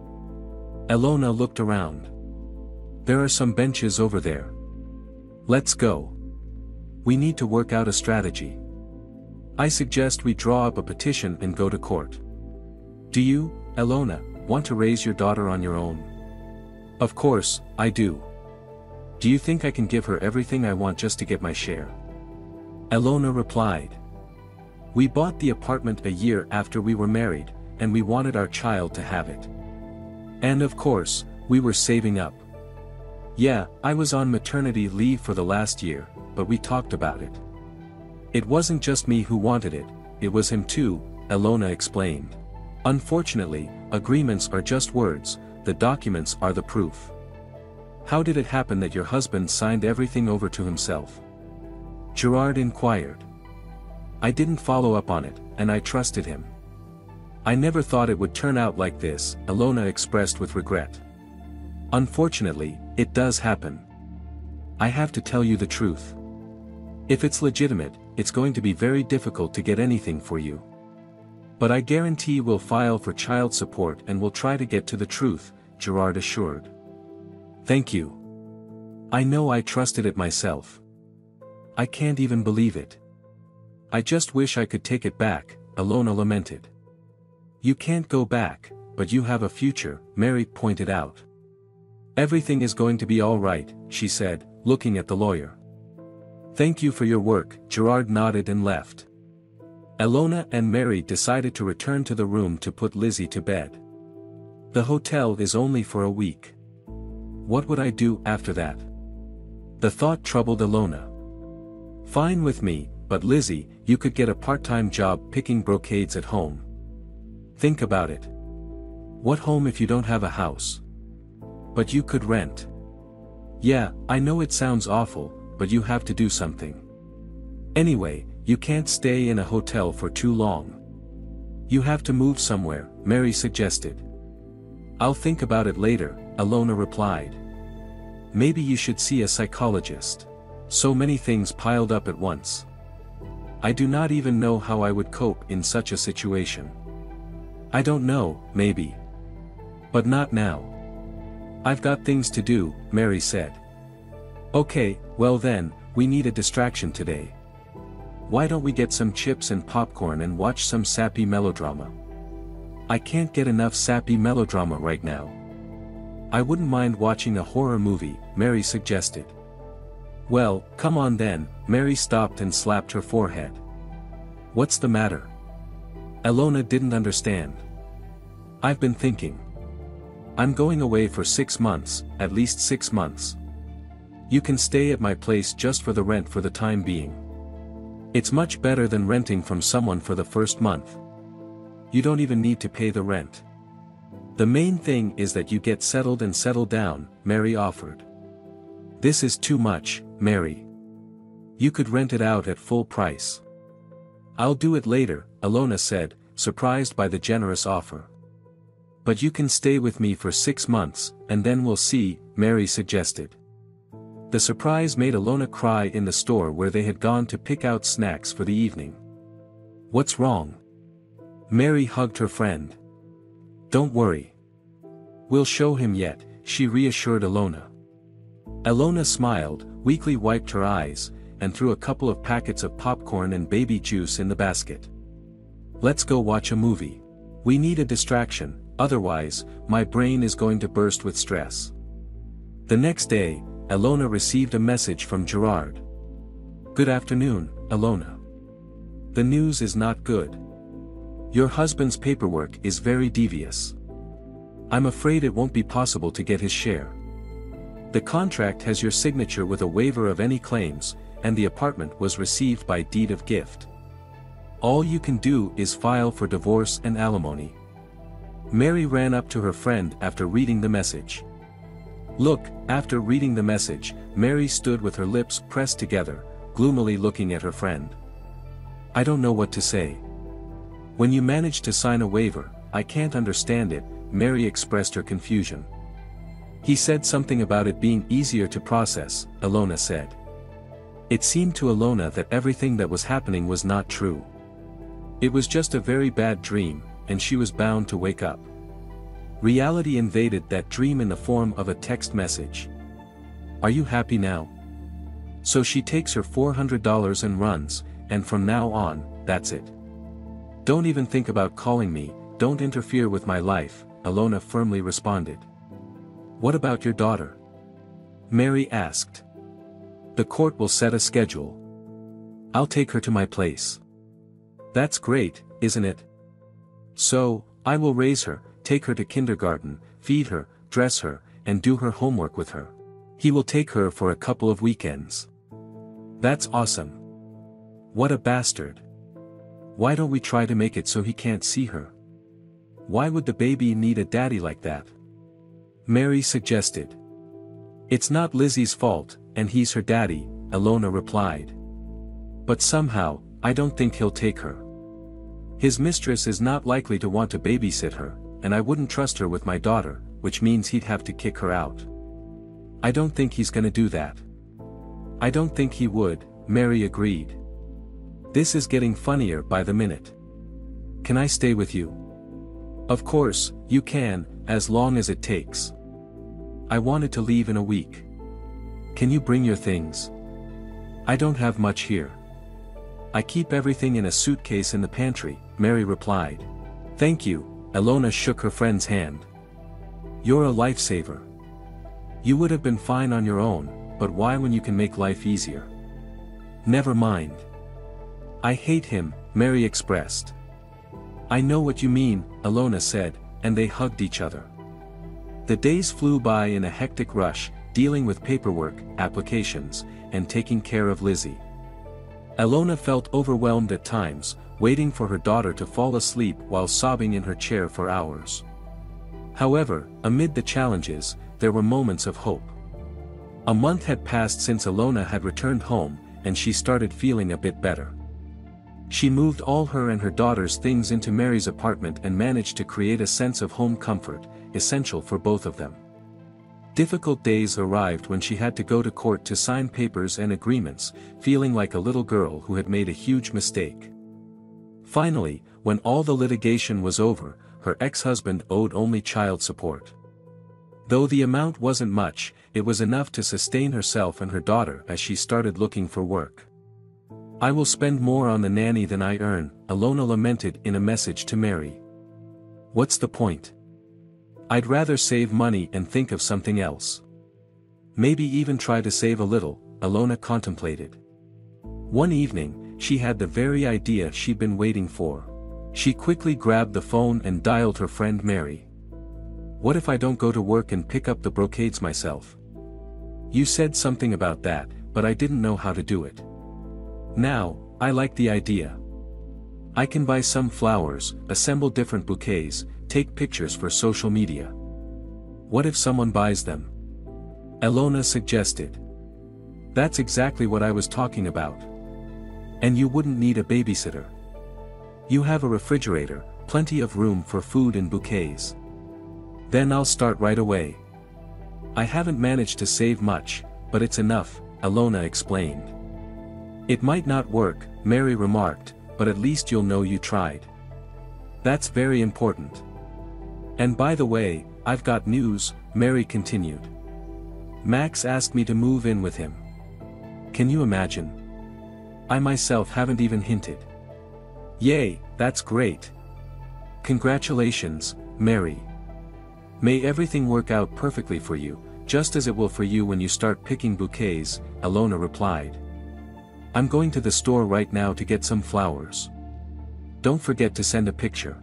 Ilona looked around. There are some benches over there. Let's go. We need to work out a strategy. I suggest we draw up a petition and go to court. Do you, Elona, want to raise your daughter on your own? Of course, I do. Do you think I can give her everything I want just to get my share? Elona replied. We bought the apartment a year after we were married, and we wanted our child to have it. And of course, we were saving up. Yeah, I was on maternity leave for the last year, but we talked about it. It wasn't just me who wanted it, it was him too, Elona explained. Unfortunately, agreements are just words, the documents are the proof. How did it happen that your husband signed everything over to himself? Gerard inquired. I didn't follow up on it, and I trusted him. I never thought it would turn out like this, Ilona expressed with regret. Unfortunately, it does happen. I have to tell you the truth. If it's legitimate, it's going to be very difficult to get anything for you. But I guarantee we'll file for child support and we'll try to get to the truth, Gerard assured. Thank you. I know I trusted it myself. I can't even believe it. I just wish I could take it back, Ilona lamented. You can't go back, but you have a future, Mary pointed out. Everything is going to be all right, she said, looking at the lawyer. Thank you for your work, Gerard nodded and left. Ilona and Mary decided to return to the room to put Lizzie to bed. The hotel is only for a week. What would I do after that? The thought troubled Ilona. Fine with me, but Lizzie, you could get a part-time job picking brocades at home. Think about it. What home if you don't have a house? But you could rent. Yeah, I know it sounds awful, but you have to do something. Anyway, you can't stay in a hotel for too long. You have to move somewhere, Mary suggested. I'll think about it later, Ilona replied. Maybe you should see a psychologist. So many things piled up at once. I do not even know how I would cope in such a situation. I don't know, maybe. But not now. I've got things to do, Mary said. Okay, well then, we need a distraction today. Why don't we get some chips and popcorn and watch some sappy melodrama? I can't get enough sappy melodrama right now. I wouldn't mind watching a horror movie, Mary suggested. Well, come on then, Mary stopped and slapped her forehead. What's the matter? Elona didn't understand. I've been thinking. I'm going away for six months, at least six months. You can stay at my place just for the rent for the time being. It's much better than renting from someone for the first month. You don't even need to pay the rent. The main thing is that you get settled and settle down, Mary offered. This is too much, Mary. You could rent it out at full price. I'll do it later, Alona said, surprised by the generous offer. But you can stay with me for six months, and then we'll see, Mary suggested. The surprise made Alona cry in the store where they had gone to pick out snacks for the evening. What's wrong? Mary hugged her friend. Don't worry. We'll show him yet, she reassured Alona. Alona smiled, weakly wiped her eyes, and threw a couple of packets of popcorn and baby juice in the basket. Let's go watch a movie. We need a distraction, otherwise, my brain is going to burst with stress. The next day, Alona received a message from Gerard. Good afternoon, Alona. The news is not good. Your husband's paperwork is very devious. I'm afraid it won't be possible to get his share. The contract has your signature with a waiver of any claims, and the apartment was received by deed of gift. All you can do is file for divorce and alimony. Mary ran up to her friend after reading the message. Look, after reading the message, Mary stood with her lips pressed together, gloomily looking at her friend. I don't know what to say. When you manage to sign a waiver, I can't understand it, Mary expressed her confusion. He said something about it being easier to process, Alona said. It seemed to Alona that everything that was happening was not true. It was just a very bad dream, and she was bound to wake up. Reality invaded that dream in the form of a text message. Are you happy now? So she takes her $400 and runs, and from now on, that's it. Don't even think about calling me, don't interfere with my life, Alona firmly responded. What about your daughter? Mary asked. The court will set a schedule. I'll take her to my place. That's great, isn't it? So, I will raise her, take her to kindergarten, feed her, dress her, and do her homework with her. He will take her for a couple of weekends. That's awesome. What a bastard. Why don't we try to make it so he can't see her? Why would the baby need a daddy like that? Mary suggested. It's not Lizzie's fault, and he's her daddy, Alona replied. But somehow, I don't think he'll take her. His mistress is not likely to want to babysit her, and I wouldn't trust her with my daughter, which means he'd have to kick her out. I don't think he's gonna do that. I don't think he would, Mary agreed. This is getting funnier by the minute. Can I stay with you? Of course, you can, as long as it takes. I wanted to leave in a week. Can you bring your things? I don't have much here. I keep everything in a suitcase in the pantry, Mary replied. Thank you, Alona shook her friend's hand. You're a lifesaver. You would have been fine on your own, but why when you can make life easier? Never mind. I hate him, Mary expressed. I know what you mean, Alona said, and they hugged each other. The days flew by in a hectic rush, dealing with paperwork, applications, and taking care of Lizzie. Alona felt overwhelmed at times, waiting for her daughter to fall asleep while sobbing in her chair for hours. However, amid the challenges, there were moments of hope. A month had passed since Alona had returned home, and she started feeling a bit better. She moved all her and her daughter's things into Mary's apartment and managed to create a sense of home comfort, essential for both of them. Difficult days arrived when she had to go to court to sign papers and agreements, feeling like a little girl who had made a huge mistake. Finally, when all the litigation was over, her ex-husband owed only child support. Though the amount wasn't much, it was enough to sustain herself and her daughter as she started looking for work. I will spend more on the nanny than I earn, Alona lamented in a message to Mary. What's the point? I'd rather save money and think of something else. Maybe even try to save a little, Alona contemplated. One evening, she had the very idea she'd been waiting for. She quickly grabbed the phone and dialed her friend Mary. What if I don't go to work and pick up the brocades myself? You said something about that, but I didn't know how to do it. Now, I like the idea. I can buy some flowers, assemble different bouquets, take pictures for social media. What if someone buys them? Elona suggested. That's exactly what I was talking about. And you wouldn't need a babysitter. You have a refrigerator, plenty of room for food and bouquets. Then I'll start right away. I haven't managed to save much, but it's enough, Alona explained. It might not work, Mary remarked, but at least you'll know you tried. That's very important. And by the way, I've got news, Mary continued. Max asked me to move in with him. Can you imagine? I myself haven't even hinted. Yay, that's great. Congratulations, Mary. May everything work out perfectly for you, just as it will for you when you start picking bouquets, Elona replied. I'm going to the store right now to get some flowers. Don't forget to send a picture.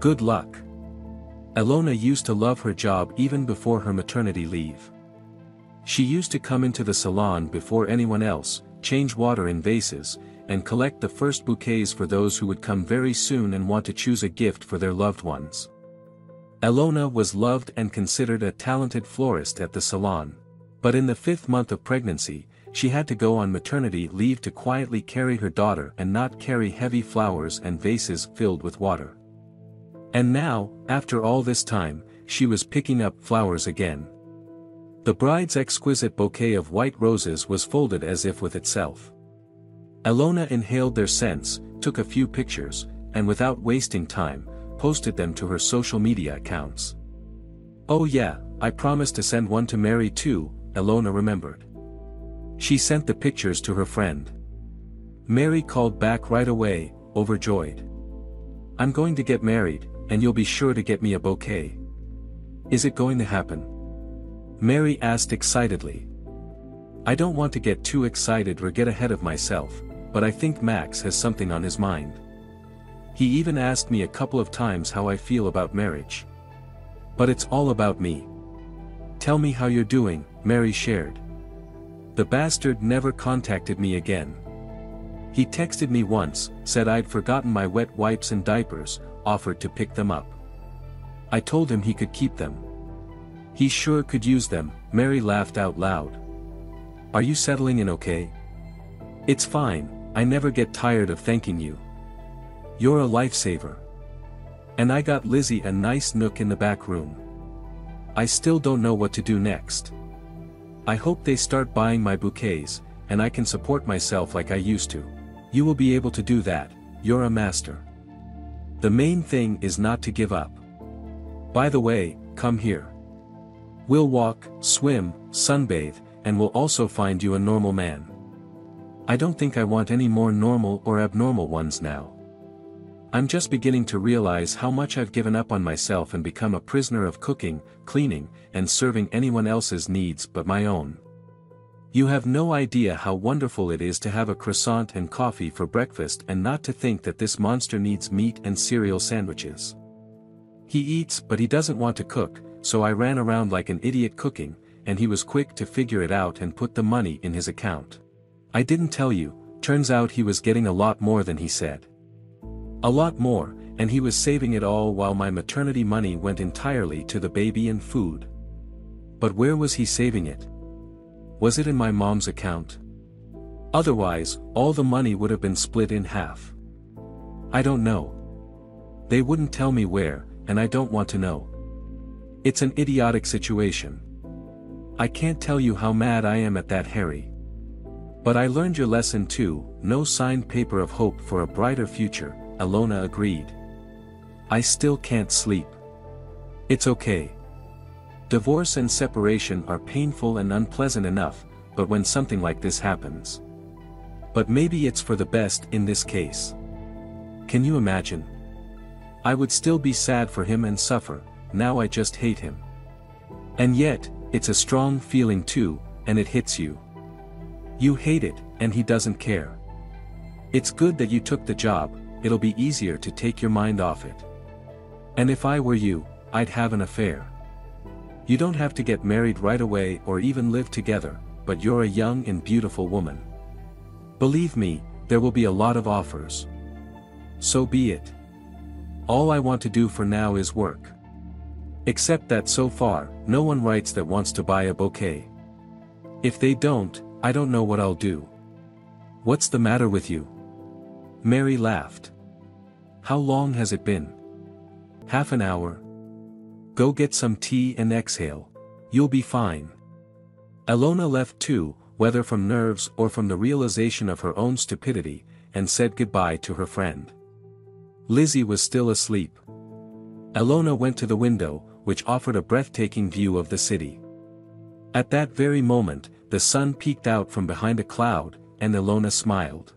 Good luck. Elona used to love her job even before her maternity leave. She used to come into the salon before anyone else, change water in vases, and collect the first bouquets for those who would come very soon and want to choose a gift for their loved ones. Elona was loved and considered a talented florist at the salon. But in the fifth month of pregnancy, she had to go on maternity leave to quietly carry her daughter and not carry heavy flowers and vases filled with water. And now, after all this time, she was picking up flowers again. The bride's exquisite bouquet of white roses was folded as if with itself. Elona inhaled their scents, took a few pictures, and without wasting time, posted them to her social media accounts. Oh yeah, I promised to send one to Mary too, Elona remembered. She sent the pictures to her friend. Mary called back right away, overjoyed. I'm going to get married, and you'll be sure to get me a bouquet. Is it going to happen? Mary asked excitedly. I don't want to get too excited or get ahead of myself, but I think Max has something on his mind. He even asked me a couple of times how I feel about marriage. But it's all about me. Tell me how you're doing, Mary shared. The bastard never contacted me again. He texted me once, said I'd forgotten my wet wipes and diapers, offered to pick them up. I told him he could keep them. He sure could use them, Mary laughed out loud. Are you settling in okay? It's fine, I never get tired of thanking you. You're a lifesaver. And I got Lizzie a nice nook in the back room. I still don't know what to do next. I hope they start buying my bouquets, and I can support myself like I used to. You will be able to do that, you're a master. The main thing is not to give up. By the way, come here. We'll walk, swim, sunbathe, and we'll also find you a normal man. I don't think I want any more normal or abnormal ones now. I'm just beginning to realize how much I've given up on myself and become a prisoner of cooking, cleaning, and serving anyone else's needs but my own. You have no idea how wonderful it is to have a croissant and coffee for breakfast and not to think that this monster needs meat and cereal sandwiches. He eats but he doesn't want to cook, so I ran around like an idiot cooking, and he was quick to figure it out and put the money in his account. I didn't tell you, turns out he was getting a lot more than he said. A lot more, and he was saving it all while my maternity money went entirely to the baby and food. But where was he saving it? Was it in my mom's account? Otherwise, all the money would have been split in half. I don't know. They wouldn't tell me where, and I don't want to know. It's an idiotic situation. I can't tell you how mad I am at that Harry. But I learned your lesson too, no signed paper of hope for a brighter future, Alona agreed. I still can't sleep. It's okay. Divorce and separation are painful and unpleasant enough, but when something like this happens. But maybe it's for the best in this case. Can you imagine? I would still be sad for him and suffer, now I just hate him. And yet, it's a strong feeling too, and it hits you. You hate it, and he doesn't care. It's good that you took the job, it'll be easier to take your mind off it. And if I were you, I'd have an affair. You don't have to get married right away or even live together, but you're a young and beautiful woman. Believe me, there will be a lot of offers. So be it. All I want to do for now is work. Except that so far, no one writes that wants to buy a bouquet. If they don't, I don't know what I'll do. What's the matter with you? Mary laughed. How long has it been? Half an hour. Go get some tea and exhale. You'll be fine. Elona left too, whether from nerves or from the realization of her own stupidity, and said goodbye to her friend. Lizzie was still asleep. Elona went to the window, which offered a breathtaking view of the city. At that very moment, the sun peeked out from behind a cloud, and Elona smiled.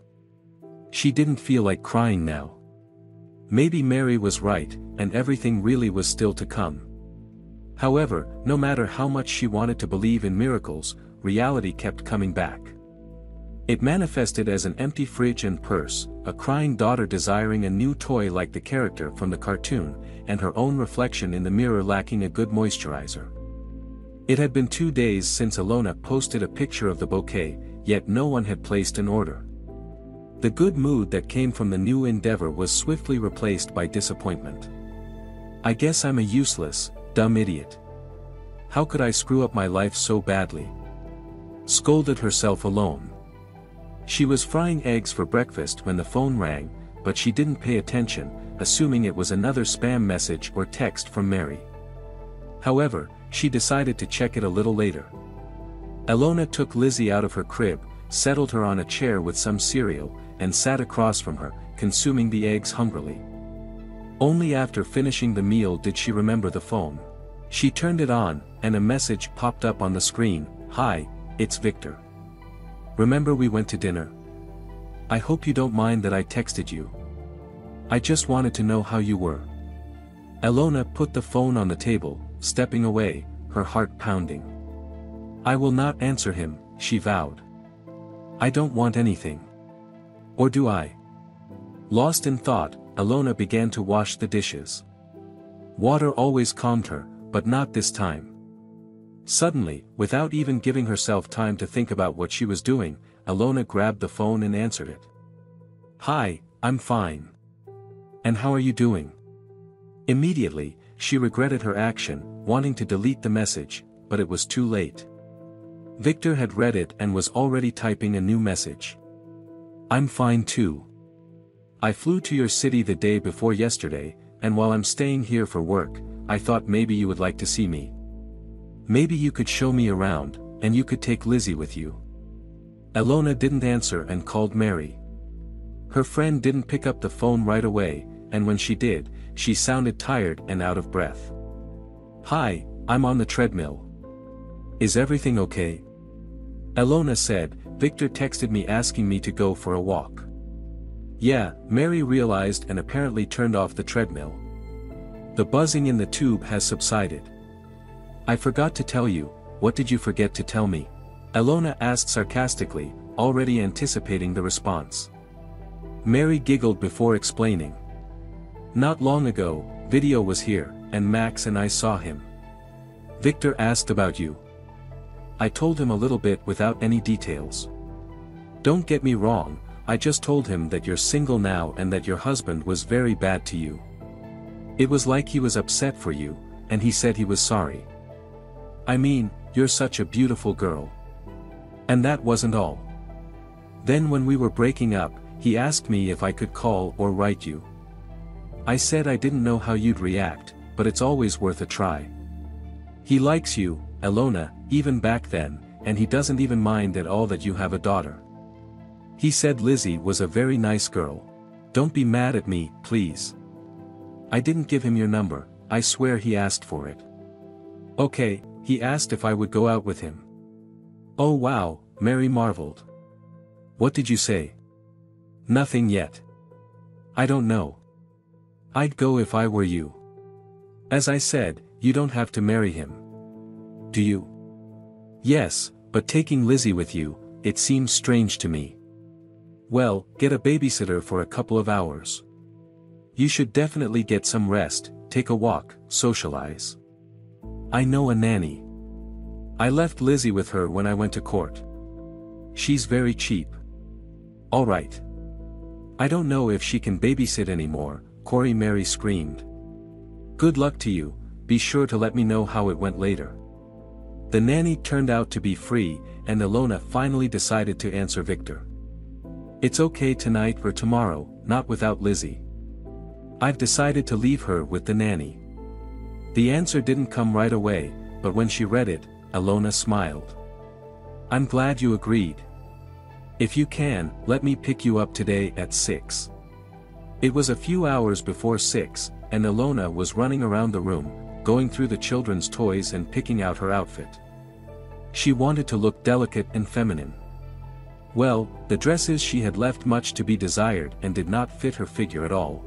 She didn't feel like crying now. Maybe Mary was right, and everything really was still to come. However, no matter how much she wanted to believe in miracles, reality kept coming back. It manifested as an empty fridge and purse, a crying daughter desiring a new toy like the character from the cartoon, and her own reflection in the mirror lacking a good moisturizer. It had been two days since Elona posted a picture of the bouquet, yet no one had placed an order. The good mood that came from the new endeavor was swiftly replaced by disappointment. I guess I'm a useless, dumb idiot. How could I screw up my life so badly? Scolded herself alone. She was frying eggs for breakfast when the phone rang, but she didn't pay attention, assuming it was another spam message or text from Mary. However, she decided to check it a little later. Elona took Lizzie out of her crib, settled her on a chair with some cereal, and sat across from her, consuming the eggs hungrily. Only after finishing the meal did she remember the phone. She turned it on, and a message popped up on the screen, Hi, it's Victor. Remember we went to dinner? I hope you don't mind that I texted you. I just wanted to know how you were. Elona put the phone on the table, stepping away, her heart pounding. I will not answer him, she vowed. I don't want anything. Or do I? Lost in thought, Elona began to wash the dishes. Water always calmed her, but not this time. Suddenly, without even giving herself time to think about what she was doing, Alona grabbed the phone and answered it. Hi, I'm fine. And how are you doing? Immediately, she regretted her action, wanting to delete the message, but it was too late. Victor had read it and was already typing a new message. I'm fine too. I flew to your city the day before yesterday, and while I'm staying here for work, I thought maybe you would like to see me. Maybe you could show me around, and you could take Lizzie with you. Elona didn't answer and called Mary. Her friend didn't pick up the phone right away, and when she did, she sounded tired and out of breath. Hi, I'm on the treadmill. Is everything okay? Elona said, Victor texted me asking me to go for a walk. Yeah, Mary realized and apparently turned off the treadmill. The buzzing in the tube has subsided. I forgot to tell you, what did you forget to tell me? Elona asked sarcastically, already anticipating the response. Mary giggled before explaining. Not long ago, Victor was here, and Max and I saw him. Victor asked about you. I told him a little bit without any details. Don't get me wrong, I just told him that you're single now and that your husband was very bad to you. It was like he was upset for you, and he said he was sorry. I mean, you're such a beautiful girl. And that wasn't all. Then when we were breaking up, he asked me if I could call or write you. I said I didn't know how you'd react, but it's always worth a try. He likes you, Elona, even back then, and he doesn't even mind at all that you have a daughter. He said Lizzie was a very nice girl. Don't be mad at me, please. I didn't give him your number, I swear he asked for it. Okay, he asked if I would go out with him. Oh wow, Mary marveled. What did you say? Nothing yet. I don't know. I'd go if I were you. As I said, you don't have to marry him. Do you? Yes, but taking Lizzie with you, it seems strange to me. Well, get a babysitter for a couple of hours. You should definitely get some rest, take a walk, socialize. I know a nanny. I left Lizzie with her when I went to court. She's very cheap. Alright. I don't know if she can babysit anymore, Corey Mary screamed. Good luck to you, be sure to let me know how it went later. The nanny turned out to be free, and Ilona finally decided to answer Victor. It's okay tonight or tomorrow, not without Lizzie. I've decided to leave her with the nanny. The answer didn't come right away, but when she read it, Ilona smiled. I'm glad you agreed. If you can, let me pick you up today at 6. It was a few hours before 6, and Ilona was running around the room, going through the children's toys and picking out her outfit. She wanted to look delicate and feminine. Well, the dresses she had left much to be desired and did not fit her figure at all.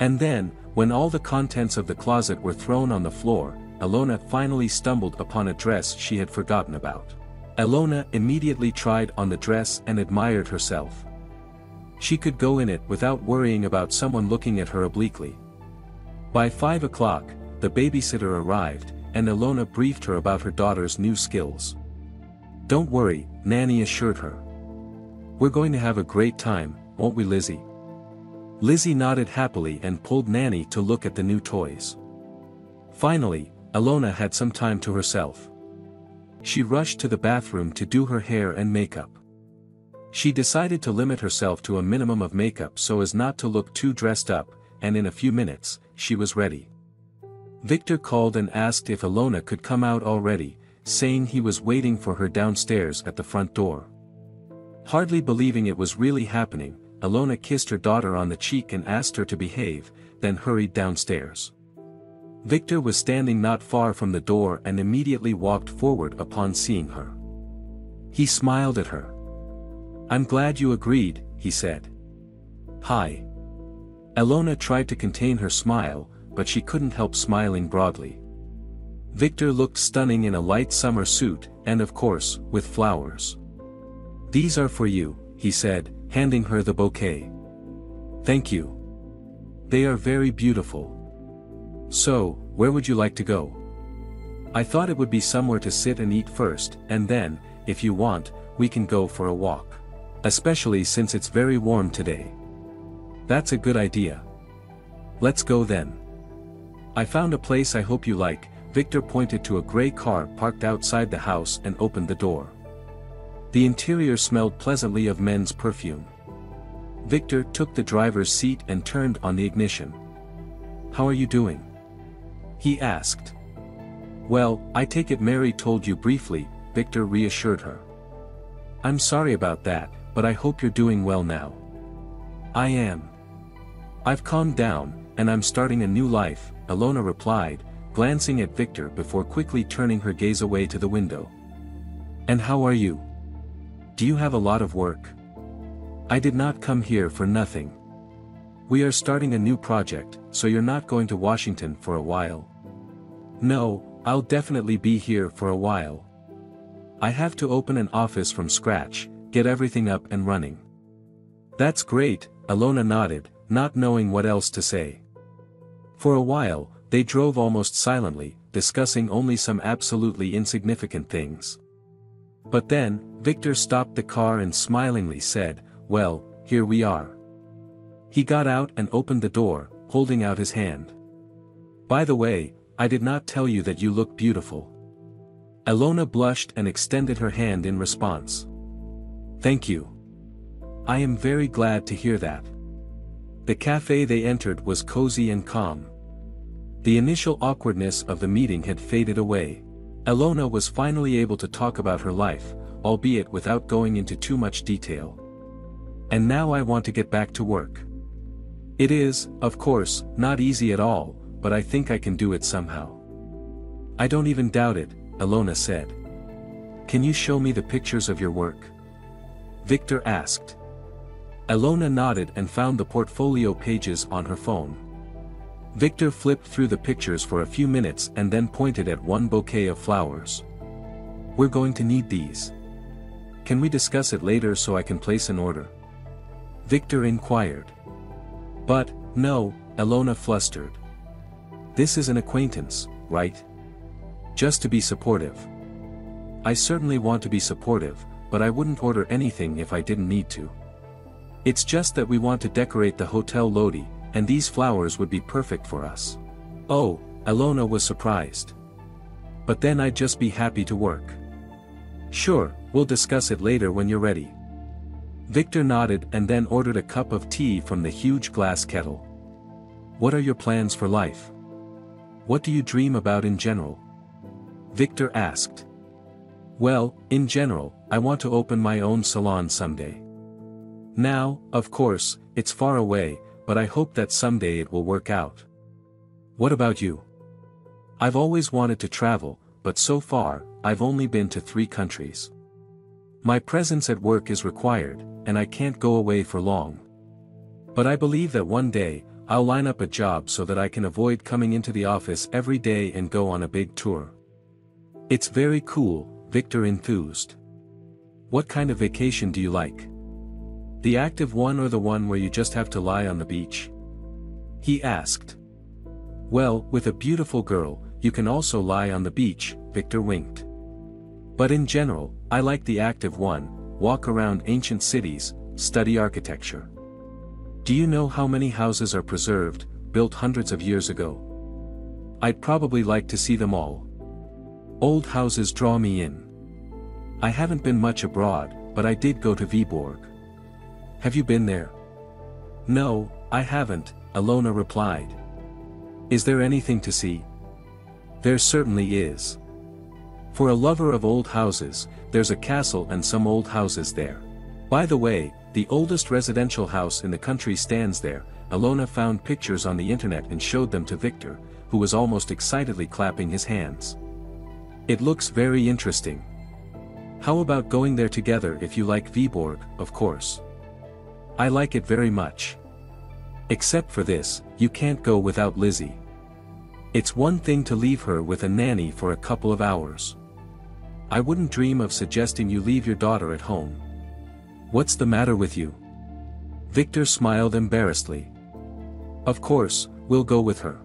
And then, when all the contents of the closet were thrown on the floor, Ilona finally stumbled upon a dress she had forgotten about. Ilona immediately tried on the dress and admired herself. She could go in it without worrying about someone looking at her obliquely. By 5 o'clock, the babysitter arrived, and Ilona briefed her about her daughter's new skills. Don't worry, Nanny assured her. We're going to have a great time, won't we Lizzie? Lizzie nodded happily and pulled Nanny to look at the new toys. Finally, Ilona had some time to herself. She rushed to the bathroom to do her hair and makeup. She decided to limit herself to a minimum of makeup so as not to look too dressed up, and in a few minutes, she was ready. Victor called and asked if Ilona could come out already, saying he was waiting for her downstairs at the front door. Hardly believing it was really happening, Ilona kissed her daughter on the cheek and asked her to behave, then hurried downstairs. Victor was standing not far from the door and immediately walked forward upon seeing her. He smiled at her. I'm glad you agreed, he said. Hi. Ilona tried to contain her smile, but she couldn't help smiling broadly. Victor looked stunning in a light summer suit, and of course, with flowers. These are for you, he said, handing her the bouquet. Thank you. They are very beautiful. So, where would you like to go? I thought it would be somewhere to sit and eat first, and then, if you want, we can go for a walk. Especially since it's very warm today. That's a good idea. Let's go then. I found a place I hope you like, Victor pointed to a gray car parked outside the house and opened the door. The interior smelled pleasantly of men's perfume. Victor took the driver's seat and turned on the ignition. How are you doing? He asked. Well, I take it Mary told you briefly, Victor reassured her. I'm sorry about that, but I hope you're doing well now. I am. I've calmed down, and I'm starting a new life, Ilona replied, glancing at Victor before quickly turning her gaze away to the window. And how are you? Do you have a lot of work? I did not come here for nothing. We are starting a new project, so you're not going to Washington for a while. No, I'll definitely be here for a while. I have to open an office from scratch, get everything up and running. That's great, Alona nodded, not knowing what else to say. For a while, they drove almost silently, discussing only some absolutely insignificant things. But then, Victor stopped the car and smilingly said, well, here we are. He got out and opened the door, holding out his hand. By the way, I did not tell you that you look beautiful. Ilona blushed and extended her hand in response. Thank you. I am very glad to hear that. The cafe they entered was cozy and calm. The initial awkwardness of the meeting had faded away. Ilona was finally able to talk about her life, albeit without going into too much detail. And now I want to get back to work. It is, of course, not easy at all, but I think I can do it somehow. I don't even doubt it, Ilona said. Can you show me the pictures of your work? Victor asked. Ilona nodded and found the portfolio pages on her phone. Victor flipped through the pictures for a few minutes and then pointed at one bouquet of flowers. We're going to need these. Can we discuss it later so I can place an order? Victor inquired. But, no, Elona flustered. This is an acquaintance, right? Just to be supportive. I certainly want to be supportive, but I wouldn't order anything if I didn't need to. It's just that we want to decorate the Hotel Lodi, and these flowers would be perfect for us. Oh, Elona was surprised. But then I'd just be happy to work. Sure, we'll discuss it later when you're ready. Victor nodded and then ordered a cup of tea from the huge glass kettle. What are your plans for life? What do you dream about in general? Victor asked. Well, in general, I want to open my own salon someday. Now, of course, it's far away, but I hope that someday it will work out. What about you? I've always wanted to travel, but so far, I've only been to three countries. My presence at work is required, and I can't go away for long. But I believe that one day, I'll line up a job so that I can avoid coming into the office every day and go on a big tour. It's very cool, Victor enthused. What kind of vacation do you like? The active one or the one where you just have to lie on the beach? He asked. Well, with a beautiful girl, you can also lie on the beach, Victor winked. But in general, I like the active one, walk around ancient cities, study architecture. Do you know how many houses are preserved, built hundreds of years ago? I'd probably like to see them all. Old houses draw me in. I haven't been much abroad, but I did go to Viborg. Have you been there? No, I haven't, Alona replied. Is there anything to see? There certainly is. For a lover of old houses, there's a castle and some old houses there. By the way, the oldest residential house in the country stands there, Alona found pictures on the internet and showed them to Victor, who was almost excitedly clapping his hands. It looks very interesting. How about going there together if you like Viborg, of course. I like it very much. Except for this, you can't go without Lizzie. It's one thing to leave her with a nanny for a couple of hours. I wouldn't dream of suggesting you leave your daughter at home. What's the matter with you? Victor smiled embarrassedly. Of course, we'll go with her.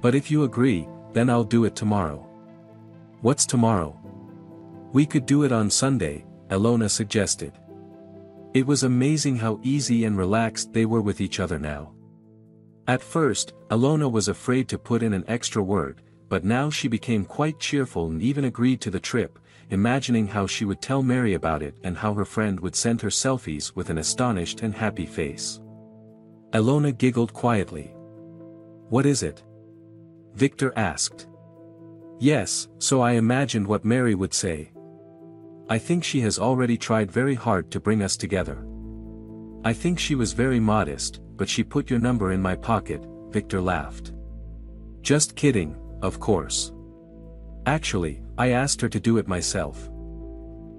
But if you agree, then I'll do it tomorrow. What's tomorrow? We could do it on Sunday, Alona suggested. It was amazing how easy and relaxed they were with each other now. At first, Alona was afraid to put in an extra word, but now she became quite cheerful and even agreed to the trip, imagining how she would tell Mary about it and how her friend would send her selfies with an astonished and happy face. Alona giggled quietly. What is it? Victor asked. Yes, so I imagined what Mary would say. I think she has already tried very hard to bring us together. I think she was very modest, but she put your number in my pocket, Victor laughed. Just kidding, of course. Actually, I asked her to do it myself.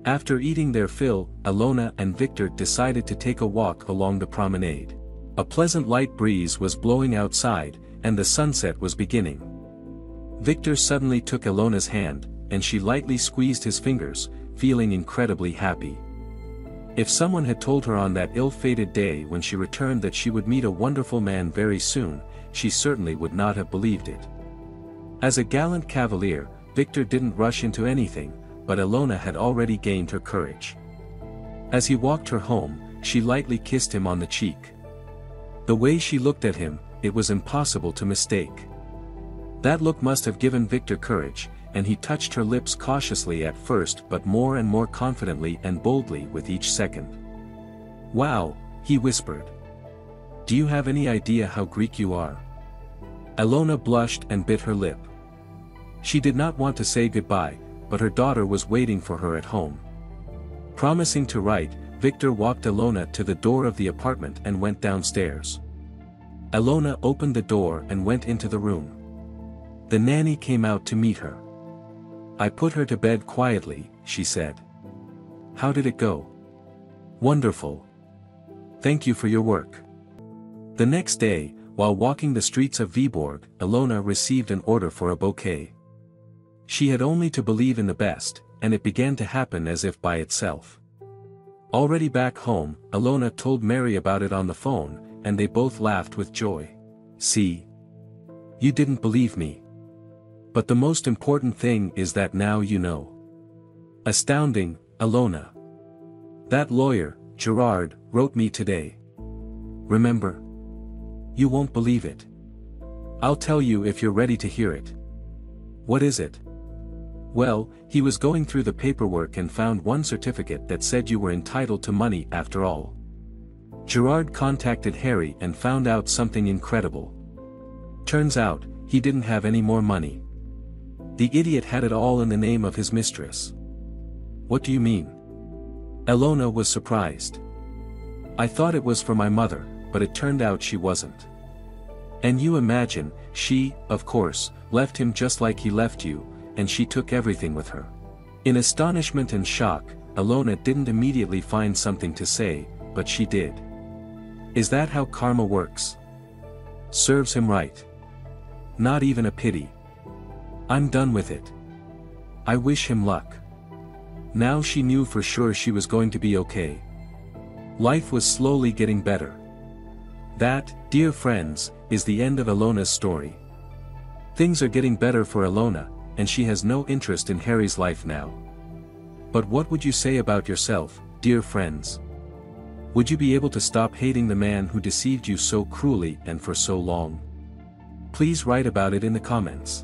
After eating their fill, Alona and Victor decided to take a walk along the promenade. A pleasant light breeze was blowing outside, and the sunset was beginning. Victor suddenly took Alona's hand, and she lightly squeezed his fingers, feeling incredibly happy. If someone had told her on that ill-fated day when she returned that she would meet a wonderful man very soon, she certainly would not have believed it. As a gallant cavalier, Victor didn't rush into anything, but Alona had already gained her courage. As he walked her home, she lightly kissed him on the cheek. The way she looked at him, it was impossible to mistake. That look must have given Victor courage, and he touched her lips cautiously at first but more and more confidently and boldly with each second. Wow, he whispered. Do you have any idea how Greek you are? Alona blushed and bit her lip. She did not want to say goodbye, but her daughter was waiting for her at home. Promising to write, Victor walked Alona to the door of the apartment and went downstairs. Alona opened the door and went into the room. The nanny came out to meet her. I put her to bed quietly, she said. How did it go? Wonderful. Thank you for your work. The next day, while walking the streets of Viborg, Alona received an order for a bouquet. She had only to believe in the best, and it began to happen as if by itself. Already back home, Alona told Mary about it on the phone, and they both laughed with joy. See? You didn't believe me. But the most important thing is that now you know. Astounding, Alona. That lawyer, Gerard, wrote me today. Remember? You won't believe it. I'll tell you if you're ready to hear it. What is it? Well, he was going through the paperwork and found one certificate that said you were entitled to money after all. Gerard contacted Harry and found out something incredible. Turns out, he didn't have any more money. The idiot had it all in the name of his mistress. What do you mean? Elona was surprised. I thought it was for my mother, but it turned out she wasn't. And you imagine, she, of course, left him just like he left you, and she took everything with her. In astonishment and shock, Elona didn't immediately find something to say, but she did. Is that how karma works? Serves him right. Not even a pity. I'm done with it. I wish him luck. Now she knew for sure she was going to be okay. Life was slowly getting better. That, dear friends, is the end of Elona's story. Things are getting better for Elona, and she has no interest in Harry's life now. But what would you say about yourself, dear friends? Would you be able to stop hating the man who deceived you so cruelly and for so long? Please write about it in the comments.